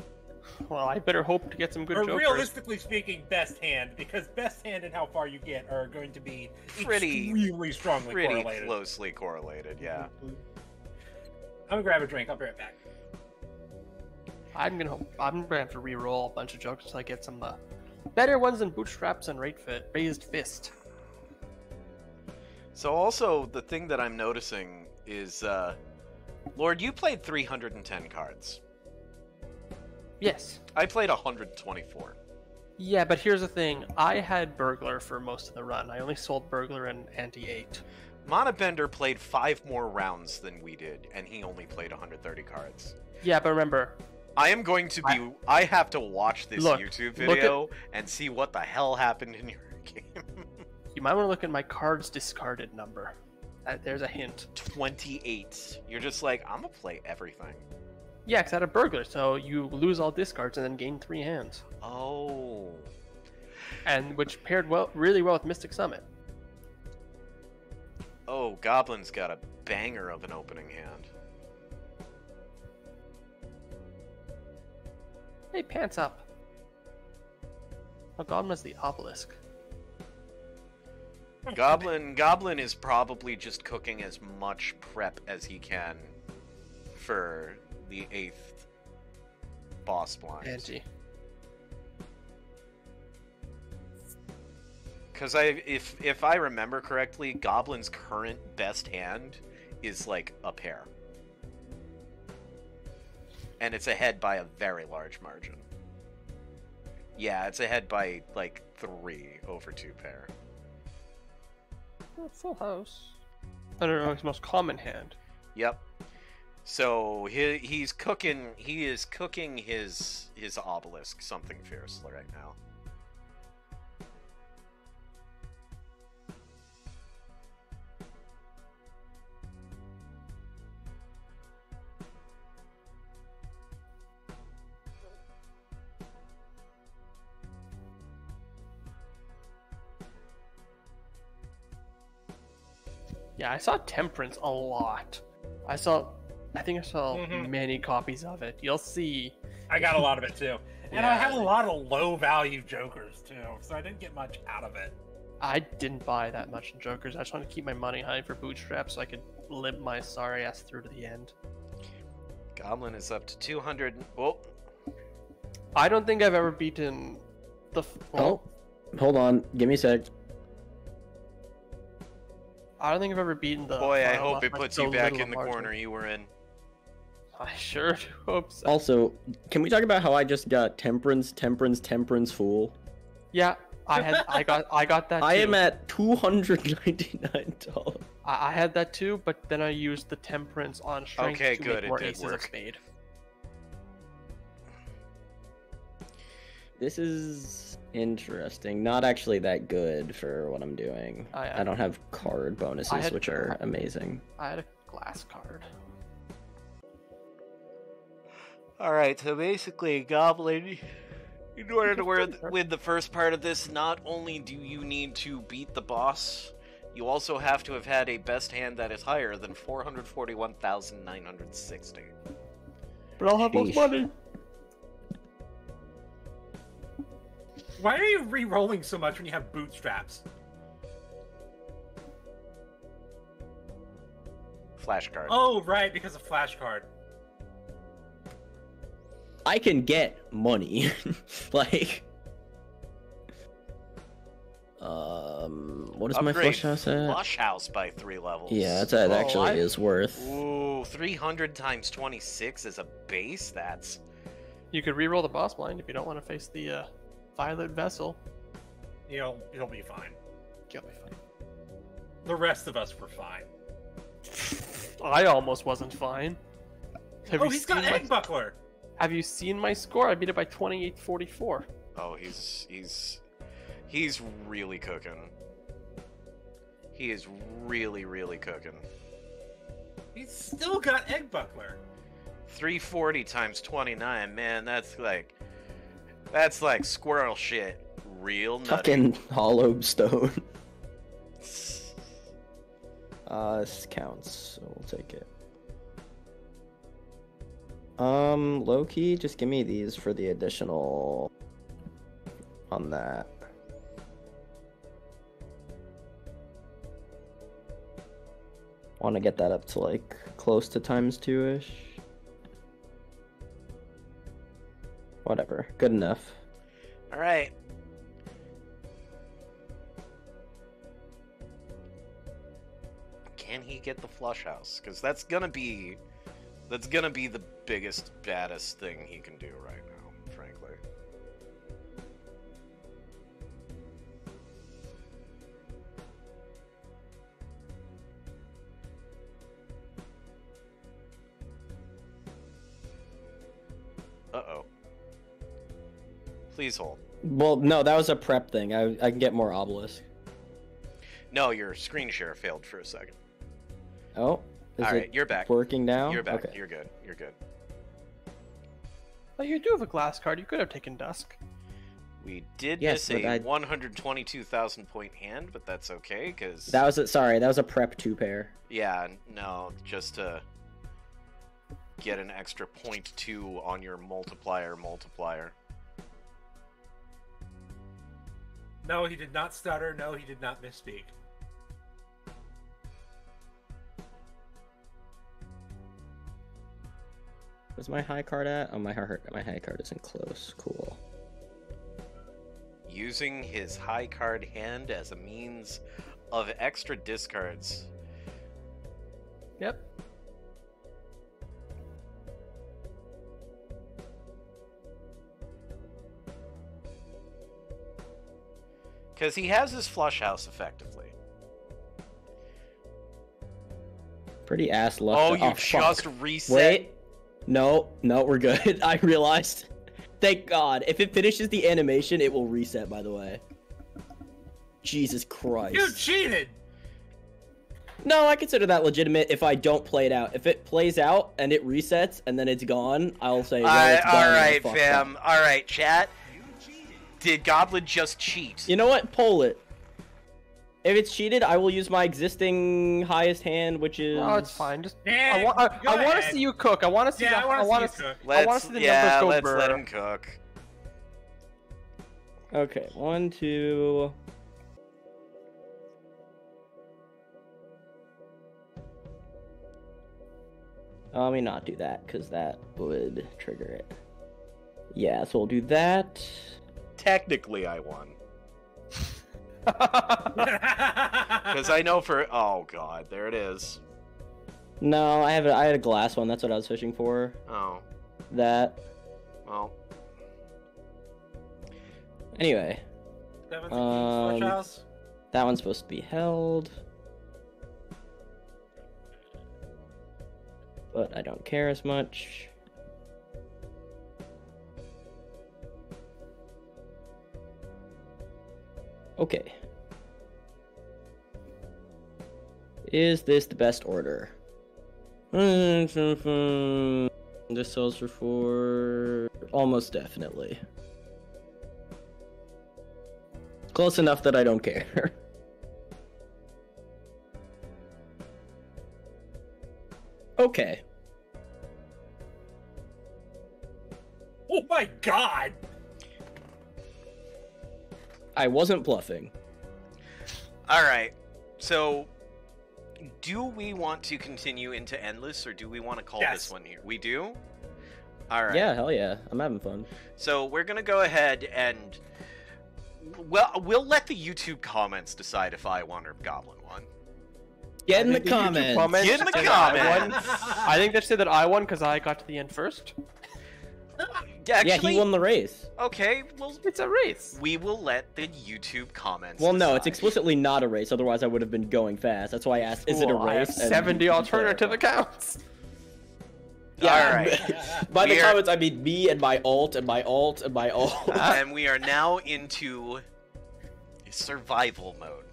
Well, I better hope to get some good or jokers. realistically speaking, best hand, because best hand and how far you get are going to be Pretty- extremely strongly pretty correlated. closely correlated. Yeah. I'm gonna grab a drink. I'll be right back. I'm gonna hope, I'm gonna have to re-roll a bunch of jokes until I get some uh, better ones than bootstraps and right fit, raised fist. So also the thing that I'm noticing is, uh, Lord, you played 310 cards. Yes. I played 124. Yeah, but here's the thing. I had burglar for most of the run. I only sold burglar and ante eight. Monabender played five more rounds than we did, and he only played 130 cards. Yeah, but remember, I am going to be. I, have to watch this Look, YouTube look at- video and see what the hell happened in your game. you might want to look at my cards discarded number. Uh, there's a hint. 28. You're just like, I'm gonna play everything. Yeah, 'cause I had a burglar, so you lose all discards and then gain three hands, Oh. and which paired well, really well with Mystic Summit. Oh, Goblin's got a banger of an opening hand. Hey, pants up. Oh, Goblin has the obelisk. Goblin Goblin is probably just cooking as much prep as he can for the eighth boss blind. Ante. Because I, if if I remember correctly, Goblin's current best hand is like a pair, and it's ahead by a very large margin. Yeah, it's ahead by like three over two pair. Full house. I don't know his most common hand. Yep. So he he's cooking. He is cooking his his obelisk something fierce right now. Yeah, I saw Temperance a lot. I saw, I think I saw Mhm. many copies of it. You'll see. I got a lot of it too, and I Yeah. had a lot of low value jokers too, so I didn't get much out of it. I didn't buy that much in Jokers. I just wanted to keep my money high for Bootstraps so I could limp my sorry ass through to the end. Goblin is up to two hundred. Oh, I don't think I've ever beaten the. f- Oh, hold on. Give me a sec. I don't think I've ever beaten the. boy! I hope it puts you back in the margin. corner you were in. I sure do hope so. Also, can we talk about how I just got temperance, temperance, temperance fool? Yeah, I had. I got. I got that. Too. I am at two hundred ninety nine dollars. I, I had that too, but then I used the temperance on strength Okay, to good, make it more did aces of spade. This is interesting. Not actually that good for what I'm doing. I- I, don't have card bonuses, had- which are amazing. I had a glass card. All right, so basically, Goblin, in order to win, win the first part of this, not only do you need to beat the boss, you also have to have had a best hand that is higher than 441,960. But I'll have most Sheesh. money. Why are you re-rolling so much when you have bootstraps? Flashcard. Oh, right, because of flashcard. I can get money. like um what is my Upgrade flush house at? Flush House by three levels. Yeah, that's that Well, actually I- is worth. Ooh, 300 times 26 is a base? That's. You could re-roll the boss blind if you don't want to face the uh, violet vessel. You'll you'll be fine. You'll be fine. The rest of us were fine. I almost wasn't fine. Have oh, he's got seen my- egg buckler. Have you seen my score? I beat it by 2844. Oh, he's. He's. He's really cooking. He is really, really cooking. He's still got egg buckler. 340 times 29, man, that's like. That's like squirrel shit. Real nutty. Fucking hollow stone. Uh, this counts, so we'll take it. Um, low key, just give me these for the additional on that. Want to get that up to like close to times two ish. Whatever, good enough. Alright. Can he get the flush house? Because that's gonna be. That's gonna be the biggest, baddest thing he can do right now, frankly. Uh oh. Please hold. Well, no, that was a prep thing. I I can get more obelisk. No, your screen share failed for a second. Oh, is All right, it you're back. working now? You're back. Okay. You're good. You're good. You do have a glass card. You could have taken Dusk. We did Yes, miss but a I- 122,000 point hand, but that's okay because That was it. Sorry, that was a prep two pair. yeah, no, just to get an extra point two on your multiplier multiplier. No, he did not stutter. No, he did not misspeak. Where's my high card at? Oh, my high my high card isn't close. Cool. Using his high card hand as a means of extra discards. Yep. Because he has his flush house effectively. Pretty ass luck. Oh, you oh, fuck. just reset. Wait. No, no, we're good. I realized. Thank God. If it finishes the animation, it will reset, by the way. Jesus Christ. You cheated! No, I consider that legitimate if I don't play it out. If it plays out and it resets and then it's gone, I'll say, it's gone. all right, fam. All right, chat. Did Goblin just cheat? You know what? Poll it. If it's cheated, I will use my existing highest hand, which is. Oh, it's fine. Just Yeah, I want. I, I want to see you cook. I want to see. Yeah, the, I want to see you cook. Let's, I want to see the yeah, numbers go let's let him cook. Okay, one, two. Let me not do that, because that would trigger it. Yeah, so we'll do that. Technically, I won. Because I know for. Oh, God. There it is. No, I have a, I had a glass one. That's what I was fishing for. Oh. That. Well. Anyway, Um, that one's supposed to be held. But I don't care as much. Okay. Is this the best order? This sells for four. Almost definitely. Close enough that I don't care. okay. Oh my god! I wasn't bluffing. All right. So, do we want to continue into endless, or do we want to call Yes. this one here? We do. All right. Yeah, hell yeah. I'm having fun. So we're gonna go ahead and well, we'll let the YouTube comments decide if I won or Goblin won. Get in I the comments. comments Get in the say that I comments. I think they said that I won because I got to the end first. Actually, yeah, he won the race. Okay, well, It's a race. we will let the YouTube comments. Well, no, it's explicitly not a race. Otherwise, I would have been going fast. That's why I asked, "Is it a Cool, I have race?" Seventy alternative accounts. Yeah, All right. By the are- comments, I mean me and my alt and my alt and my alt. and we are now into survival mode.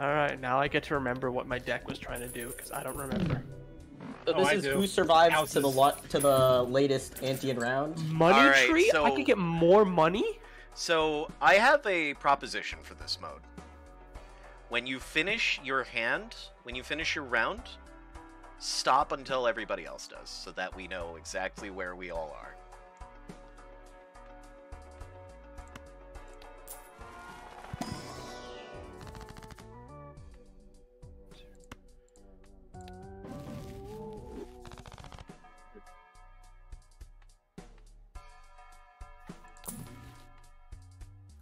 All right, now I get to remember what my deck was trying to do because I don't remember. So Oh, this I is do. who survives to the Houses. lo- to the latest Antian round. Money All right, tree? I could get more money. So I have a proposition for this mode. When you finish your hand, when you finish your round, stop until everybody else does, so that we know exactly where we all are.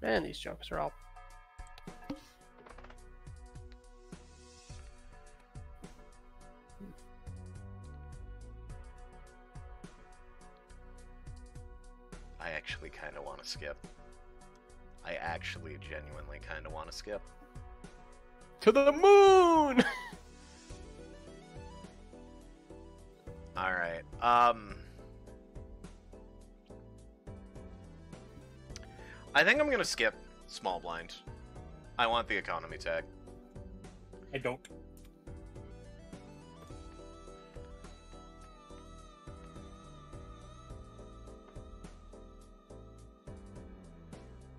Man, these jumps are all. I actually kind of want to skip. I actually genuinely kind of want to skip. To the moon! All right. Um I think I'm going to skip small blind. I want the economy tag. I don't.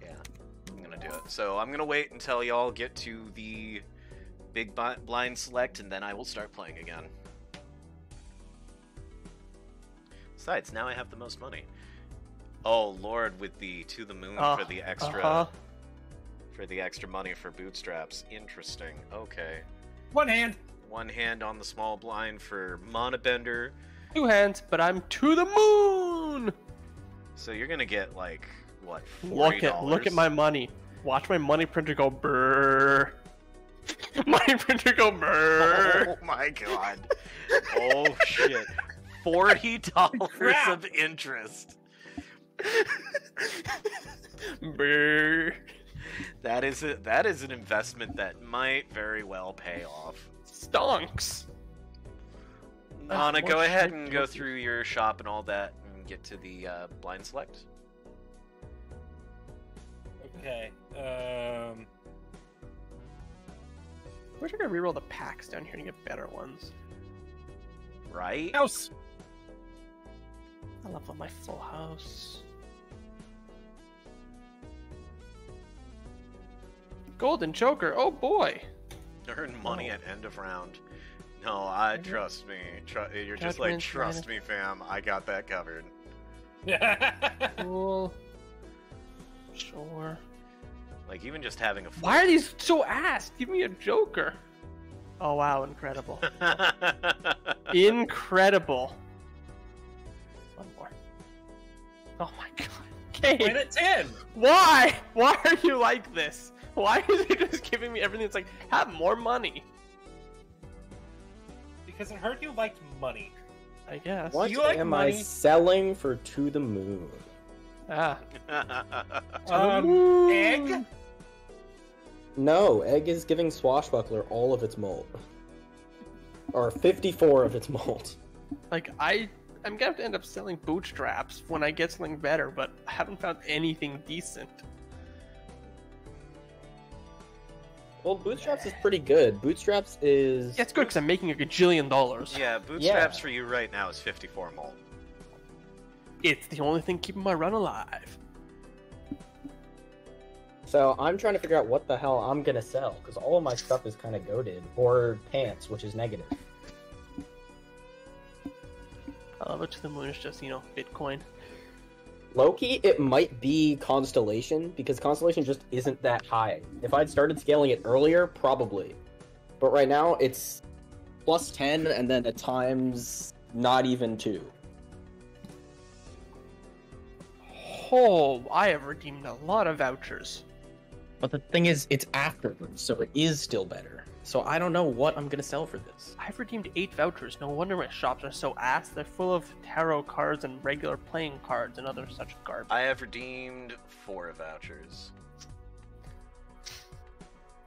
Yeah, I'm gonna do it. So I'm gonna wait until y'all get to the big blind select, and then I will start playing again. Besides, now I have the most money. Oh lord, with the to the moon Uh, for the extra uh-huh. for the extra money for bootstraps. Interesting. Okay, One hand. one hand on the small blind for mana bender. Two hands, but I'm to the moon! So you're gonna get like what? $40? Look at look at my money. Watch my money printer go brrr. money printer go brrr. Oh my god. Oh shit. Forty dollars of interest. Brrr. that is a, that is an investment that might very well pay off. Stonks. Anna, what go ahead and go through your shop and all that, and get to the uh, blind select. Okay. Um. I wish I could reroll the packs down here to get better ones. Right? House. I love my full house. Golden Joker. Oh boy. Earn money Oh. at end of round. No, I Mhm. trust me. Tru- you're just like trust me, fam. I got that covered. Cool. Sure. Like even just having a. Why are these so ass? Give me a joker. Oh wow, incredible. incredible. One more. Oh my god. Win Kane, at ten. why? Why are you like this? Why is it just giving me everything? It's like, have more money. Because it heard you liked money. I guess. What you like am money? I selling for to the moon? Ah. Um, egg. No, Egg is giving Swashbuckler all of its mult. Or 54 of its mult. Like I, I'm gonna have to end up selling bootstraps when I get something better, but I haven't found anything decent. Well, Bootstraps is pretty good. Bootstraps is. Yeah, it's good because I'm making a gajillion dollars. yeah, bootstraps Yeah. for you right now is 54 mult. It's the only thing keeping my run alive. So I'm trying to figure out what the hell I'm gonna sell, because all of my stuff is kind of goaded. Or pants, which is negative. I love it to the moon is just, you know, Bitcoin. Loki, it might be Constellation, because Constellation just isn't that high. If I'd started scaling it earlier, probably. But right now, it's plus 10, and then at times, not even 2. Oh, I have redeemed a lot of vouchers. But the thing is, it's afterwards, so it is still better. So I don't know what I'm gonna sell for this. I've redeemed eight vouchers. No wonder my shops are so ass. They're full of tarot cards and regular playing cards and other such garbage. I have redeemed four vouchers.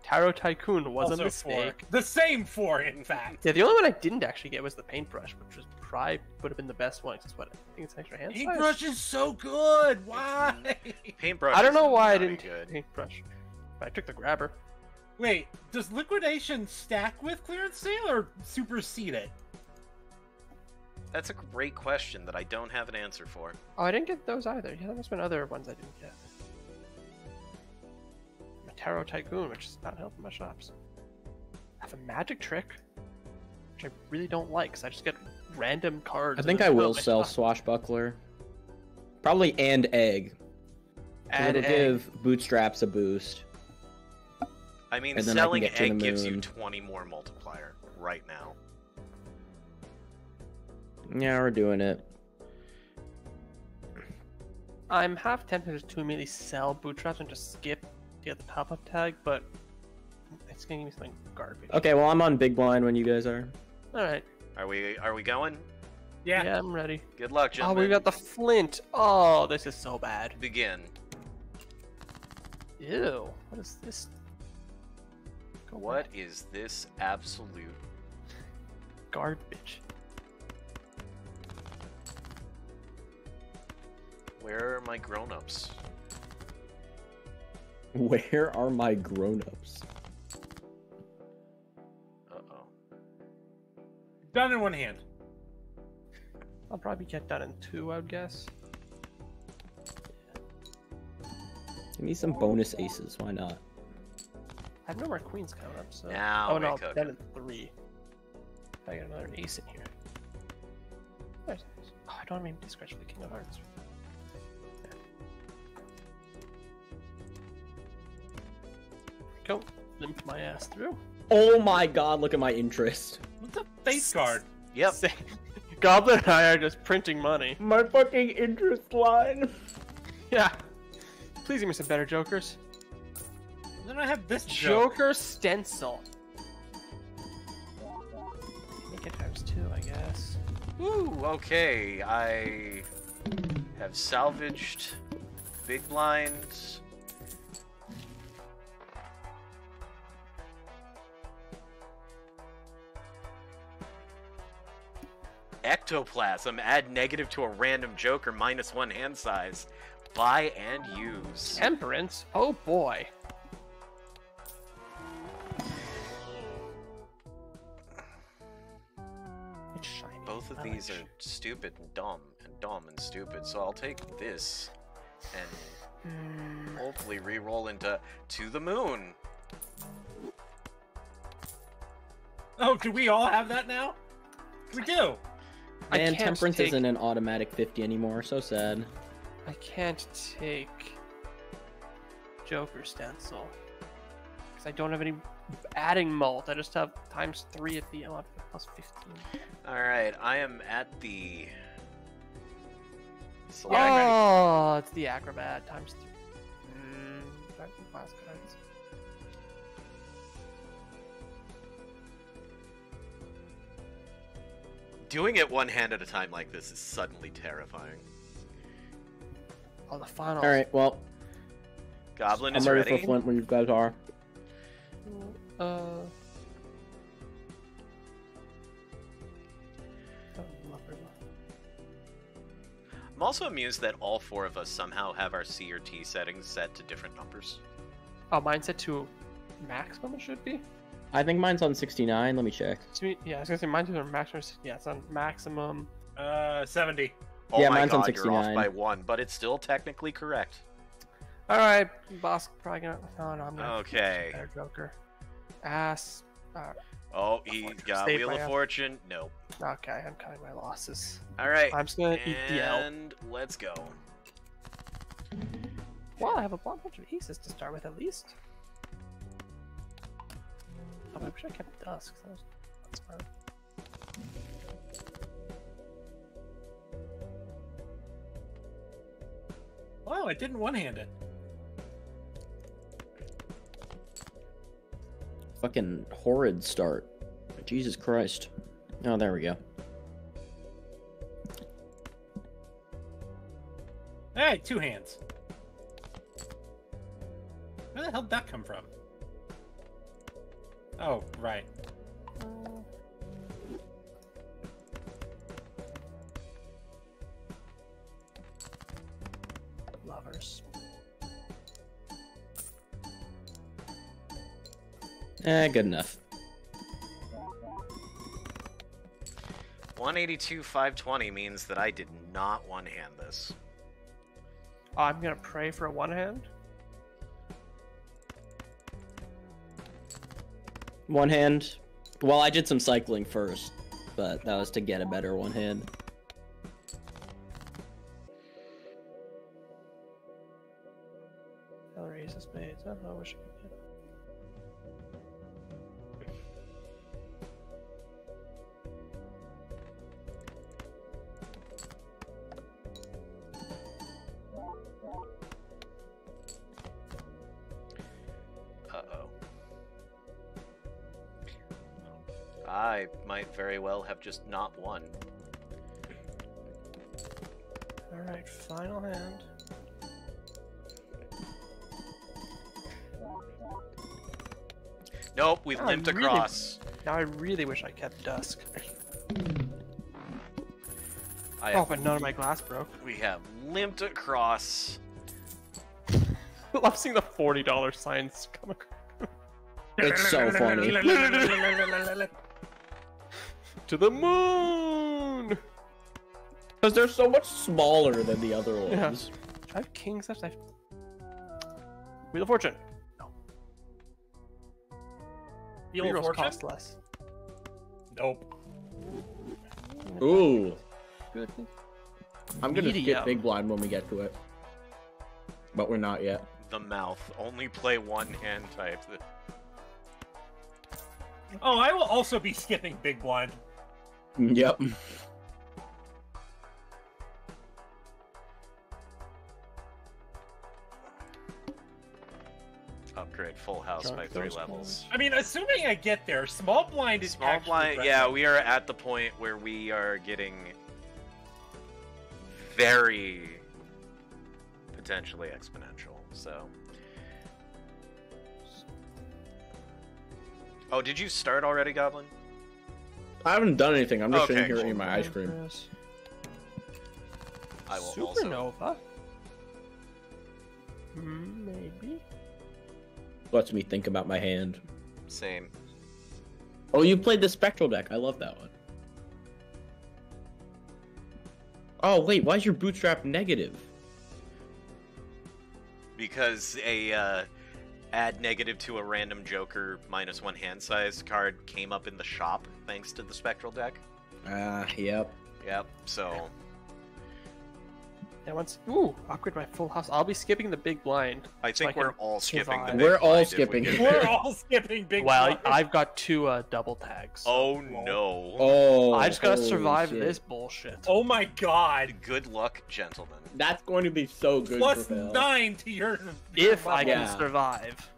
Tarot Tycoon was a mistake. four. The same four, in fact. Yeah, the only one I didn't actually get was the paintbrush, which was probably would have been the best one. 'cause It's what I think it's an extra hand size. Paintbrush is so good. Why? Paintbrush. I don't know why I didn't Good. paintbrush. But I took the grabber. Wait, does liquidation stack with clearance sale or supersede it? That's a great question that I don't have an answer for. Oh, I didn't get those either. Yeah, there must have been other ones I didn't get. A Tarot Tycoon, which is not helping my shops. I have a magic trick, which I really don't like, because I just get random cards. I think I will sell shop. Swashbuckler. Probably and egg. And it'll egg. give Bootstraps a boost. I mean, And then I selling get to the egg gives you 20 more multiplier right now. Yeah, we're doing it. I'm half tempted to immediately sell bootstraps and just skip to get the top up tag, but it's gonna give me something garbage. Okay, well I'm on big blind when you guys are. Alright. Are we? Are we going? Yeah. Yeah. I'm ready. Good luck, gentlemen. Oh, we got the flint. Oh, this is so bad. begin. Ew. What is this? Go What is this absolute? garbage? Where are my grown-ups? Where are my grown-ups? Uh oh. Done in one hand. I'll probably get done in two, I would guess. Give me some bonus aces. Why not? I have no more queens coming up, so. Now oh no, cooking. done three. I got another ace in here. There's ace. Oh, I don't have any discretion for the King of Hearts. Go. Limp my ass through. Oh my god, look at my interest. What's a face card? Yep. Say- Goblin and I are just printing money. My fucking interest line. Yeah. Please give me some better jokers. Then I have this Joker joke. stencil. Make it times two, I guess. Ooh, okay. I have salvaged big blinds. Ectoplasm, add negative to a random joker, minus one hand size. Buy and use. Temperance? Oh boy. Both of these are stupid and dumb, and dumb and stupid, so I'll take this and Mm, hopefully re-roll into To the Moon. Oh, do we all have that now? We do. I temperance take- isn't an automatic 50 anymore. So sad. I can't take Joker stencil because I don't have any adding mult. I just have times three at the oh, plus fifteen. Alright, I am at the. Oh, it's the acrobat times three. Mm, glass cards. Doing it one hand at a time like this is suddenly terrifying. Oh, the final. All right, well, Goblin I'm is ready, ready. for Flint when you guys are. Uh. I'm also amused that all four of us somehow have our CRT settings set to different numbers. Oh, mine's set to maximum. It should be. I think mine's on 69. Let me check. Yeah, I was gonna say mine's on maximum. Yeah, it's on maximum. Uh, 70. Oh Yeah, my mine's on god, you're off by one, but it's still technically correct. All right, boss. Probably gonna. No, no, I'm gonna. Okay. Joker. Ass. Uh, Oh, he got Stay Wheel of a- Fortune. Nope. okay, I'm cutting my losses. All right. I'm just gonna eat the L. And let's go. Well, I have a bunch of aces to start with at least. Oh, I wish I kept dusk. That was that's smart. Wow, I didn't one-hand it. Fucking horrid start. Jesus Christ. Oh, there we go. Hey, two hands. Where the hell did that come from? Oh, right. Lovers. Eh, good enough. 182, 520 means that I did not one hand this. I'm gonna pray for a one hand. One hand. Well, I did some cycling first, but that was to get a better one hand. Other ace of spades. Oh, I wish I could get. Have just not won. All right, final hand. Nope, we've I limped really- across. Now I really wish I kept dusk. I Oh, but none of my glass broke. we have limped across. I'm seeing the forty dollar signs come across. It's so funny. To the moon. Because they're so much smaller than the other Yeah. ones. Do I have kings left? I have... Wheel of Fortune. No. Wheel of Fortune? cost less. Nope. Ooh. Good. I'm gonna Medium. skip Big Blind when we get to it. But we're not yet. The mouth. Only play one hand type. Oh, I will also be skipping Big Blind. Yep. Upgrade full house Dark by three Ghost levels. I mean, assuming I get there, small blind is Small blind, yeah, we are at the point where we are getting very potentially exponential. So, oh, did you start already, Goblin? I haven't done anything. I'm just Okay, sitting here eating my ice cream. I will. Supernova. Hmm, maybe. Lets me think about my hand. Same. Oh, you played the spectral deck. I love that one. Oh wait, why is your bootstrap negative? Because a uh, add negative to a random Joker minus one hand size card came up in the shop thanks to the Spectral deck. Ah, yep. Yep. So Yeah, once. Ooh, upgrade my full house. I'll be skipping the big blind. I So I think we're all skipping. The big We're all blind if skipping. get We're all skipping big. well, blind. I've got two uh, double tags. so- Oh no! Oh, I just gotta survive shit. this bullshit. Oh my god. Good luck, gentlemen. That's going to be so good. Plus for Phil. nine to your. if I can Yeah. survive.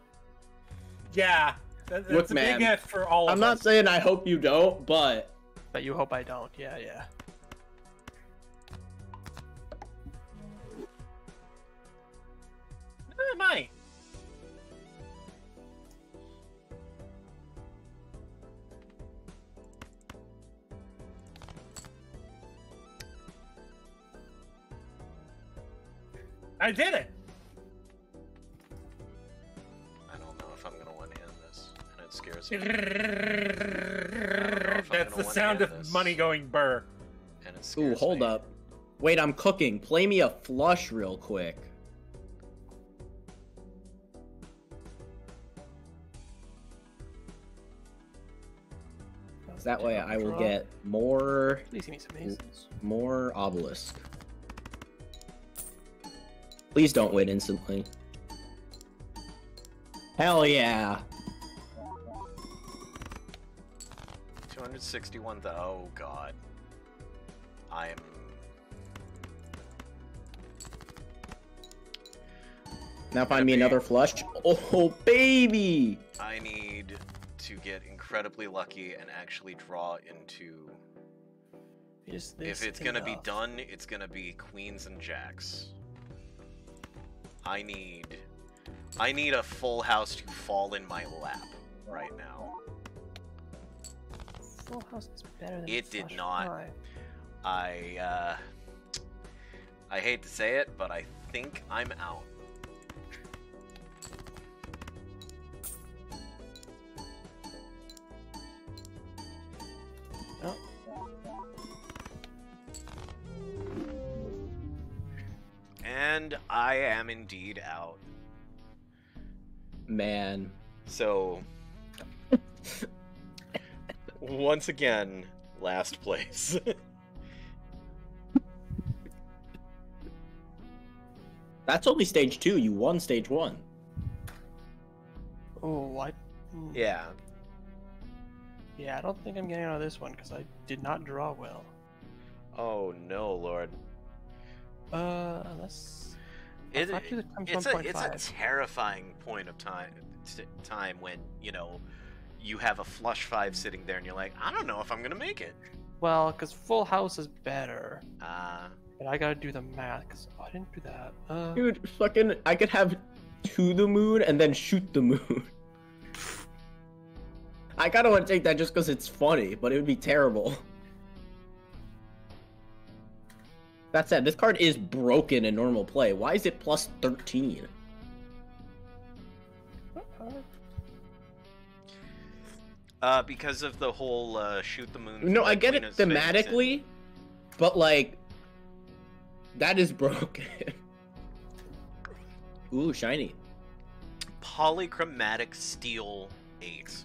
Yeah. That, that's Look, a man, big F for all of I'm not saying I hope you don't, but But you hope I don't. Yeah, yeah. Eh, might. I did it. I don't know if I'm gonna one hand this, and it scares me. That's the sound of this. money going burr. And it ooh, hold me. up. Wait, I'm cooking. Play me a flush real quick. That way I will get more Please give me some aces. more obelisk. Please don't win instantly. Hell yeah. 261. Th- oh god. I am. Now find me be- another flush. Oh baby. I need to get incredibly lucky and actually draw into. Is this if it's gonna be enough? done, it's gonna be queens and jacks. I need. I need a full house to fall in my lap right now. Full house is better than It did not. five. I, uh. I hate to say it, but I think I'm out. And I am indeed out. Man. So. once again, last place. That's only stage two. You won stage one. Oh, I. hmm. yeah. Yeah, I don't think I'm getting out of this one because I did not draw well. Oh no, Lord. Uh, unless. It, Five to it's a it's a terrifying point of time t- time when you know you have a flush five sitting there and you're like, I don't know if I'm gonna make it. Well, because full house is better, Uh, but I gotta do the math because I didn't do that. Uh, Dude, fucking I could have to the moon and then shoot the moon. I kinda wanna take that just because it's funny, but it would be terrible. That said, this card is broken in normal play. Why is it plus 13? uh, because of the whole uh, shoot the moon. No, I get it thematically, but like, that is broken. Ooh, shiny. Polychromatic steel eight.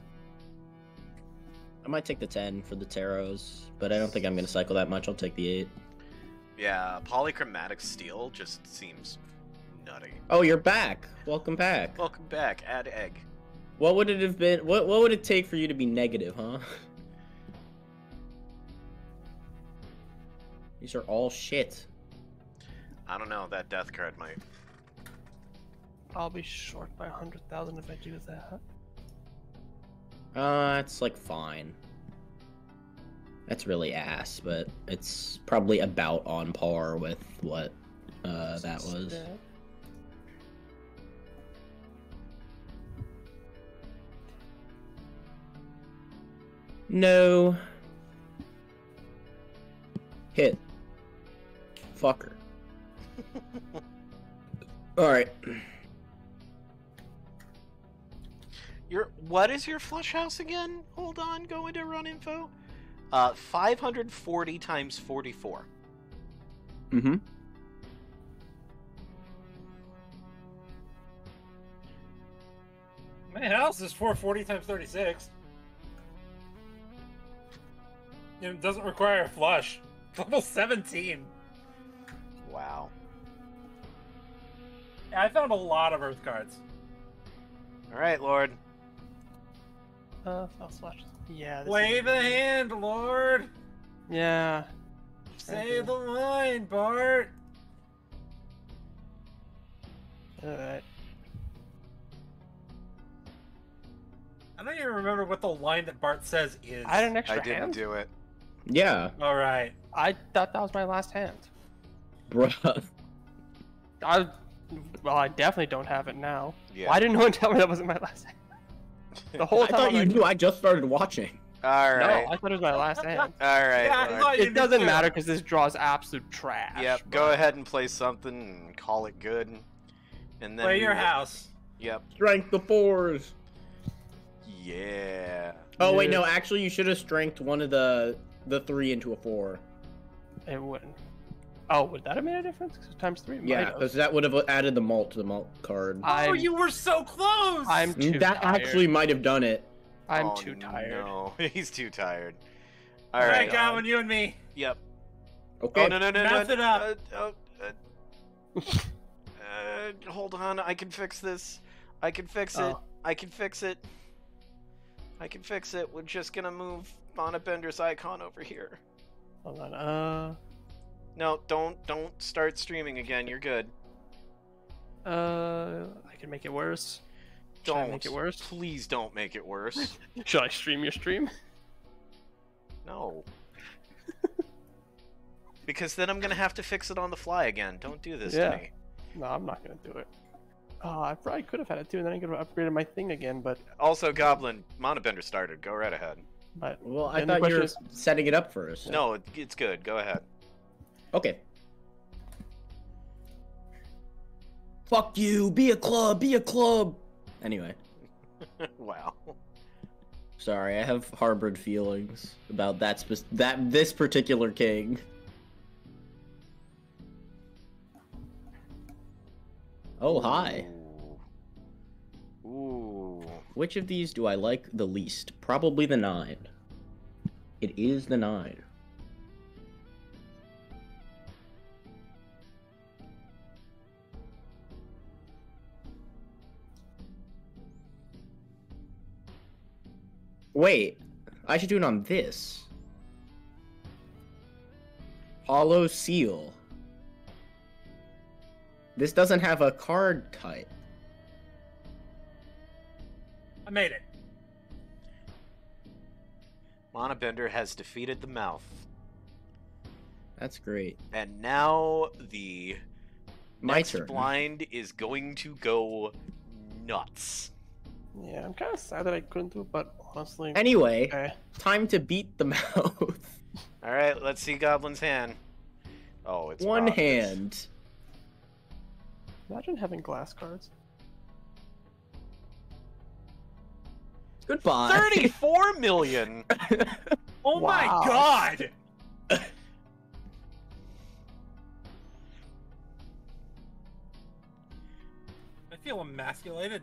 I might take the 10 for the tarots, but I don't think I'm gonna cycle that much. I'll take the 8. Yeah, polychromatic steel just seems nutty. Oh, you're back. Welcome back. Welcome back. Add egg. What would it have been? What What would it take for you to be negative, huh? These are all shit. I don't know. That death card might. I'll be short by a hundred thousand if I do that. Uh, it's like fine. That's really ass, but it's probably about on par with what uh, that was. No, Hit. Fucker. Alright. Your what is your flush house again? Hold on, go into run info. Uh, 540 times 44. Mm-hmm. My house is 440 times 36. It doesn't require a flush. Level 17. Wow. I found a lot of Earth cards. All right, Lord. Uh, I'll slash. Yeah. this Play is- the hand, Lord. Yeah. Say the line, Bart. Alright. I don't even remember what the line that Bart says is. I had an extra I didn't hand. do it. Yeah, All right. I thought that was my last hand. bruh. I, well, I definitely don't have it now. Yeah. Why didn't no one tell me that wasn't my last hand? The whole I time thought I'm you like, knew. I just started watching. All right. No, I thought it was my last hand. All right. Yeah, I Lord. thought you It doesn't too. matter because this draws absolute trash. Yep. but- Go ahead and play something and call it good. And then Play your will- house. Yep. Strength the fours. Yeah. Oh wait, no. Actually, you should have strength one of the the three into a four. It wouldn't. Oh, would that have made a difference? 'Cause times three. Yeah, because that would have added the mult to the mult card. oh, I'm, you were so close. I'm too that tired. actually might have done it. I'm Oh, too tired. No, he's too tired. All All right, right. Goblin, you and me. Yep. Okay. Oh no no no no. Mouth it up. Uh, oh, uh, uh, hold on, I can fix this. I can fix it. Oh. I can fix it. I can fix it. We're just gonna move Bonnebender's icon over here. Hold on. Uh, No, don't don't start streaming again. You're good. uh, I can make it worse. Should Don't I make it worse? Please don't make it worse. Should I stream your stream? No. because then I'm gonna have to fix it on the fly again. Don't do this Yeah. to me. No, I'm not gonna do it. Oh, I probably could have had it too, and then I could have upgraded my thing again. But, Also, Goblin, Monobender started. Go right ahead. but Well, I thought you were question setting it up first. No, it's good. Go ahead. Okay. Fuck you. Be a club. Be a club. Anyway, wow. sorry. I have harbored feelings about that spe- that this particular king. Oh hi. Ooh. Ooh. Which of these do I like the least? Probably the nine. It is the nine. Wait, I should do it on this. Hollow Seal. This doesn't have a card type. I made it. Monobender has defeated the mouth. That's great. And now the My next turn. blind is going to go nuts. yeah, I'm kind of sad that I couldn't do it. But honestly, Anyway, okay. time to beat the mouth. All right, let's see Goblin's hand. Oh, it's One rocked. hand. Imagine having glass cards. Goodbye. 34 million. Oh my god! I feel emasculated.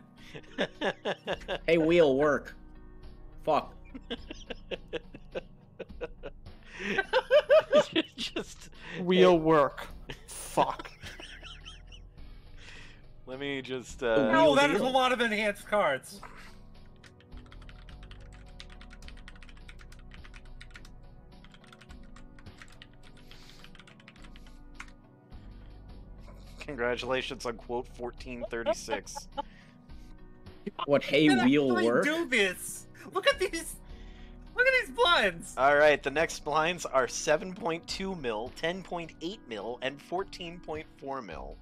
hey, wheel, work. Fuck. Just Wheel work. Fuck. let me just. Oh, Uh, No, that is a lot of enhanced cards. congratulations on quote 1436. What, hey, Can wheel work? do this. Look at these. Look at these blinds. All right, the next blinds are 7.2 mil, 10.8 mil, and 14.4 mil.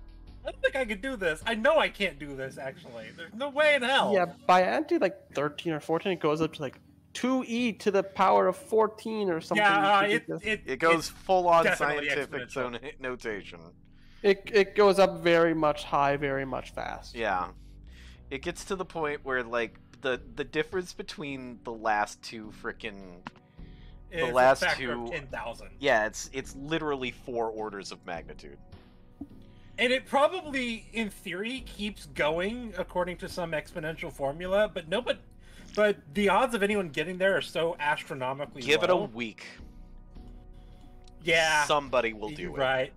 I don't think I could do this. I know I can't do this. Actually, there's no way in hell. Yeah, by ante like 13 or 14, it goes up to like 2e to the power of 14 or something. yeah, uh, it, ridiculous. it It goes full on scientific zone notation. It it goes up very much high, very much fast. Yeah. It gets to the point where like the the difference between the last two frickin' it's a last two- 10,000. Yeah, it's it's literally four orders of magnitude. And it probably, in theory, keeps going according to some exponential formula, but no, but, but the odds of anyone getting there are so astronomically Give it a week. Yeah, Somebody will do you're it. right.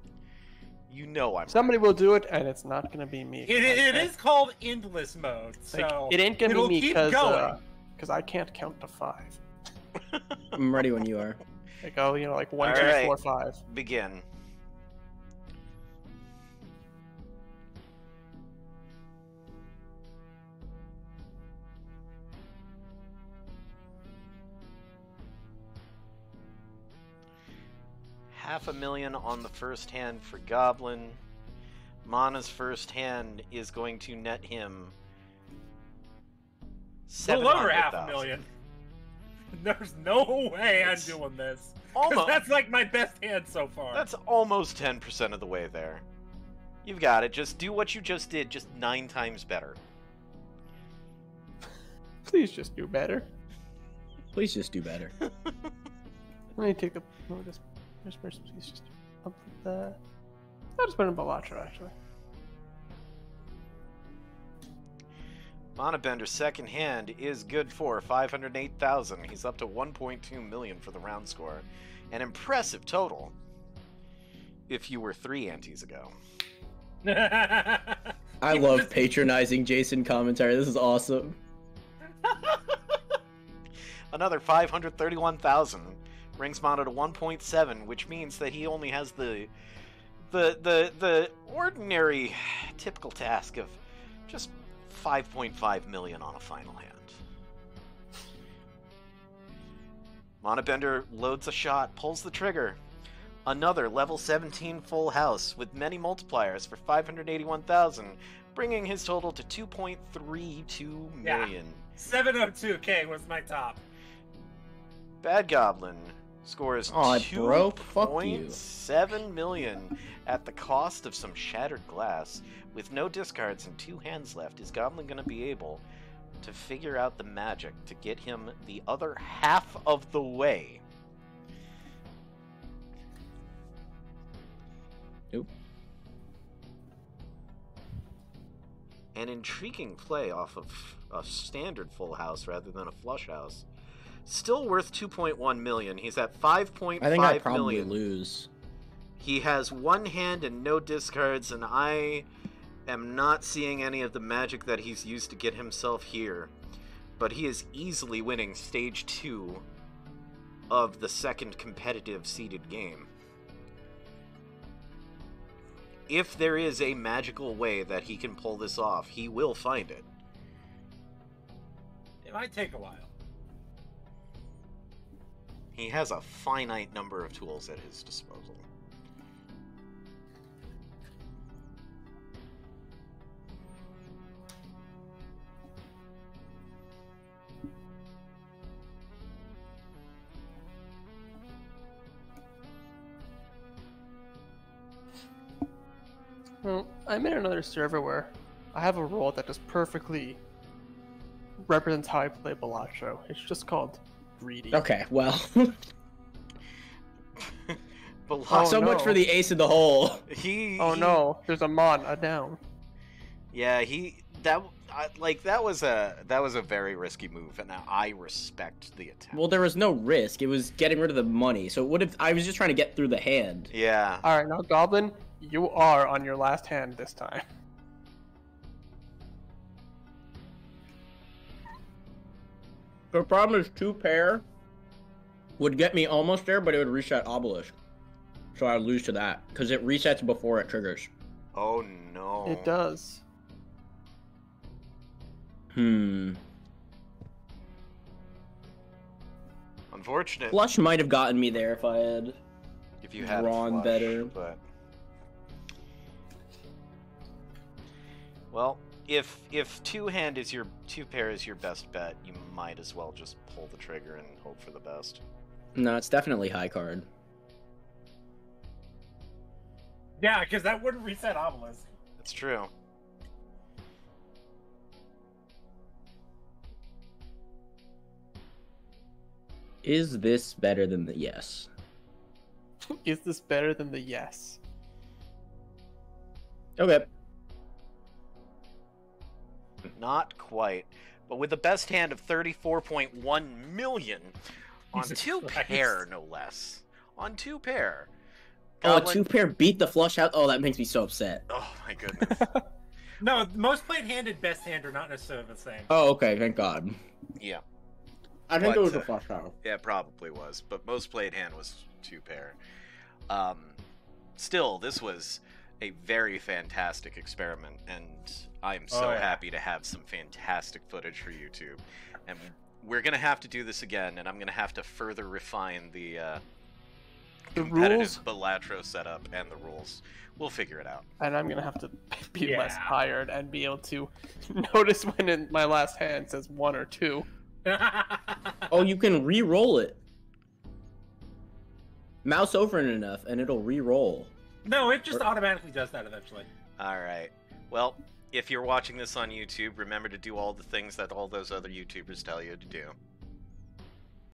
You know I'm Somebody will do it, and it's not gonna be me. It, it, it called endless mode, Like, so it ain't gonna it'll be me keep because uh, going. because I can't count to five. I'm ready when you are. Like oh, you know, like one, All two, right. four, five. begin. Half a million on the first hand for Goblin. Mana's first hand is going to net him. a little over half a million. There's no way It's I'm doing this. 'Cause Almost. That's like my best hand so far. That's almost 10% of the way there. You've got it. Just do what you just did, just nine times better. Please just do better. Please just do better. Let me take the. Let just. Just first, please just up the. I'll just put in Balatro actually. Monabender's second hand is good for 508,000. He's up to 1.2 million for the round score. An impressive total. If you were three antes ago. I love patronizing Jason commentary. This is awesome. Another 531,000 brings Mana to 1.7, which means that he only has the the the the ordinary typical task of just 5.5 million on a final hand. Monabender loads a shot, pulls the trigger. Another level 17 full house with many multipliers for 581,000, bringing his total to 2.32 million. Yeah. 702k was my top. Bad Goblin scores is bro, 2.7 million at the cost of some shattered glass. With no discards and two hands left, is Goblin going to be able to figure out the magic to get him the other half of the way? Nope. An intriguing play off of a standard full house rather than a flush house. Still worth 2.1 million. He's at 5.5 I think I probably million. lose. He has one hand and no discards, and I am not seeing any of the magic that he's used to get himself here. But he is easily winning stage two of the second competitive seeded game. If there is a magical way that he can pull this off, he will find it. It might take a while. He has a finite number of tools at his disposal. Well, I'm in another server where I have a role that just perfectly represents how I play Balatro. It's just called greedy. Okay, well, But Oh, so much for the ace in the hole. he. Oh he- no, there's a mon, a down. Yeah, he that I, like that was a that was a very risky move, and I respect the attempt. Well, there was no risk. It was getting rid of the money. So what if I was just trying to get through the hand? yeah, Alright, now Goblin, you are on your last hand this time. The problem is two pair would get me almost there, but it would reset obelisk. So I would lose to that because it resets before it triggers. oh no, It does. Hmm. Unfortunate. Flush might have gotten me there if I had. if you had drawn flush, better. but well, if if two hand is your two pair is your best bet, you might as well just pull the trigger and hope for the best. No, it's definitely high card. Yeah, because that wouldn't reset obelisk. It's true. Is this better than the yes? Is this better than the yes? Okay. Not quite. But with the best hand of 34.1 million on Jesus two Christ. pair, no less. On two pair. Oh, a Goblin- two pair beat the flush out. Oh, that makes me so upset. Oh my goodness. No, most played hand and best hand are not necessarily the same. Oh, okay. Thank God. yeah. I think But, it was uh, a flush out. Yeah, it probably was, but most played hand was two pair. Um, still, this was a very fantastic experiment, and I'm so Oh, yeah. happy to have some fantastic footage for YouTube. And we're gonna have to do this again, and I'm gonna have to further refine the uh, The competitive rules? Balatro setup and the rules. We'll figure it out. And I'm gonna have to be less Yeah. tired and be able to notice when in my last hand says one or two. Oh, you can re-roll it. Mouse over it enough, and it'll re-roll. no, it just automatically does that eventually. All right. Well, if you're watching this on YouTube, remember to do all the things that all those other YouTubers tell you to do.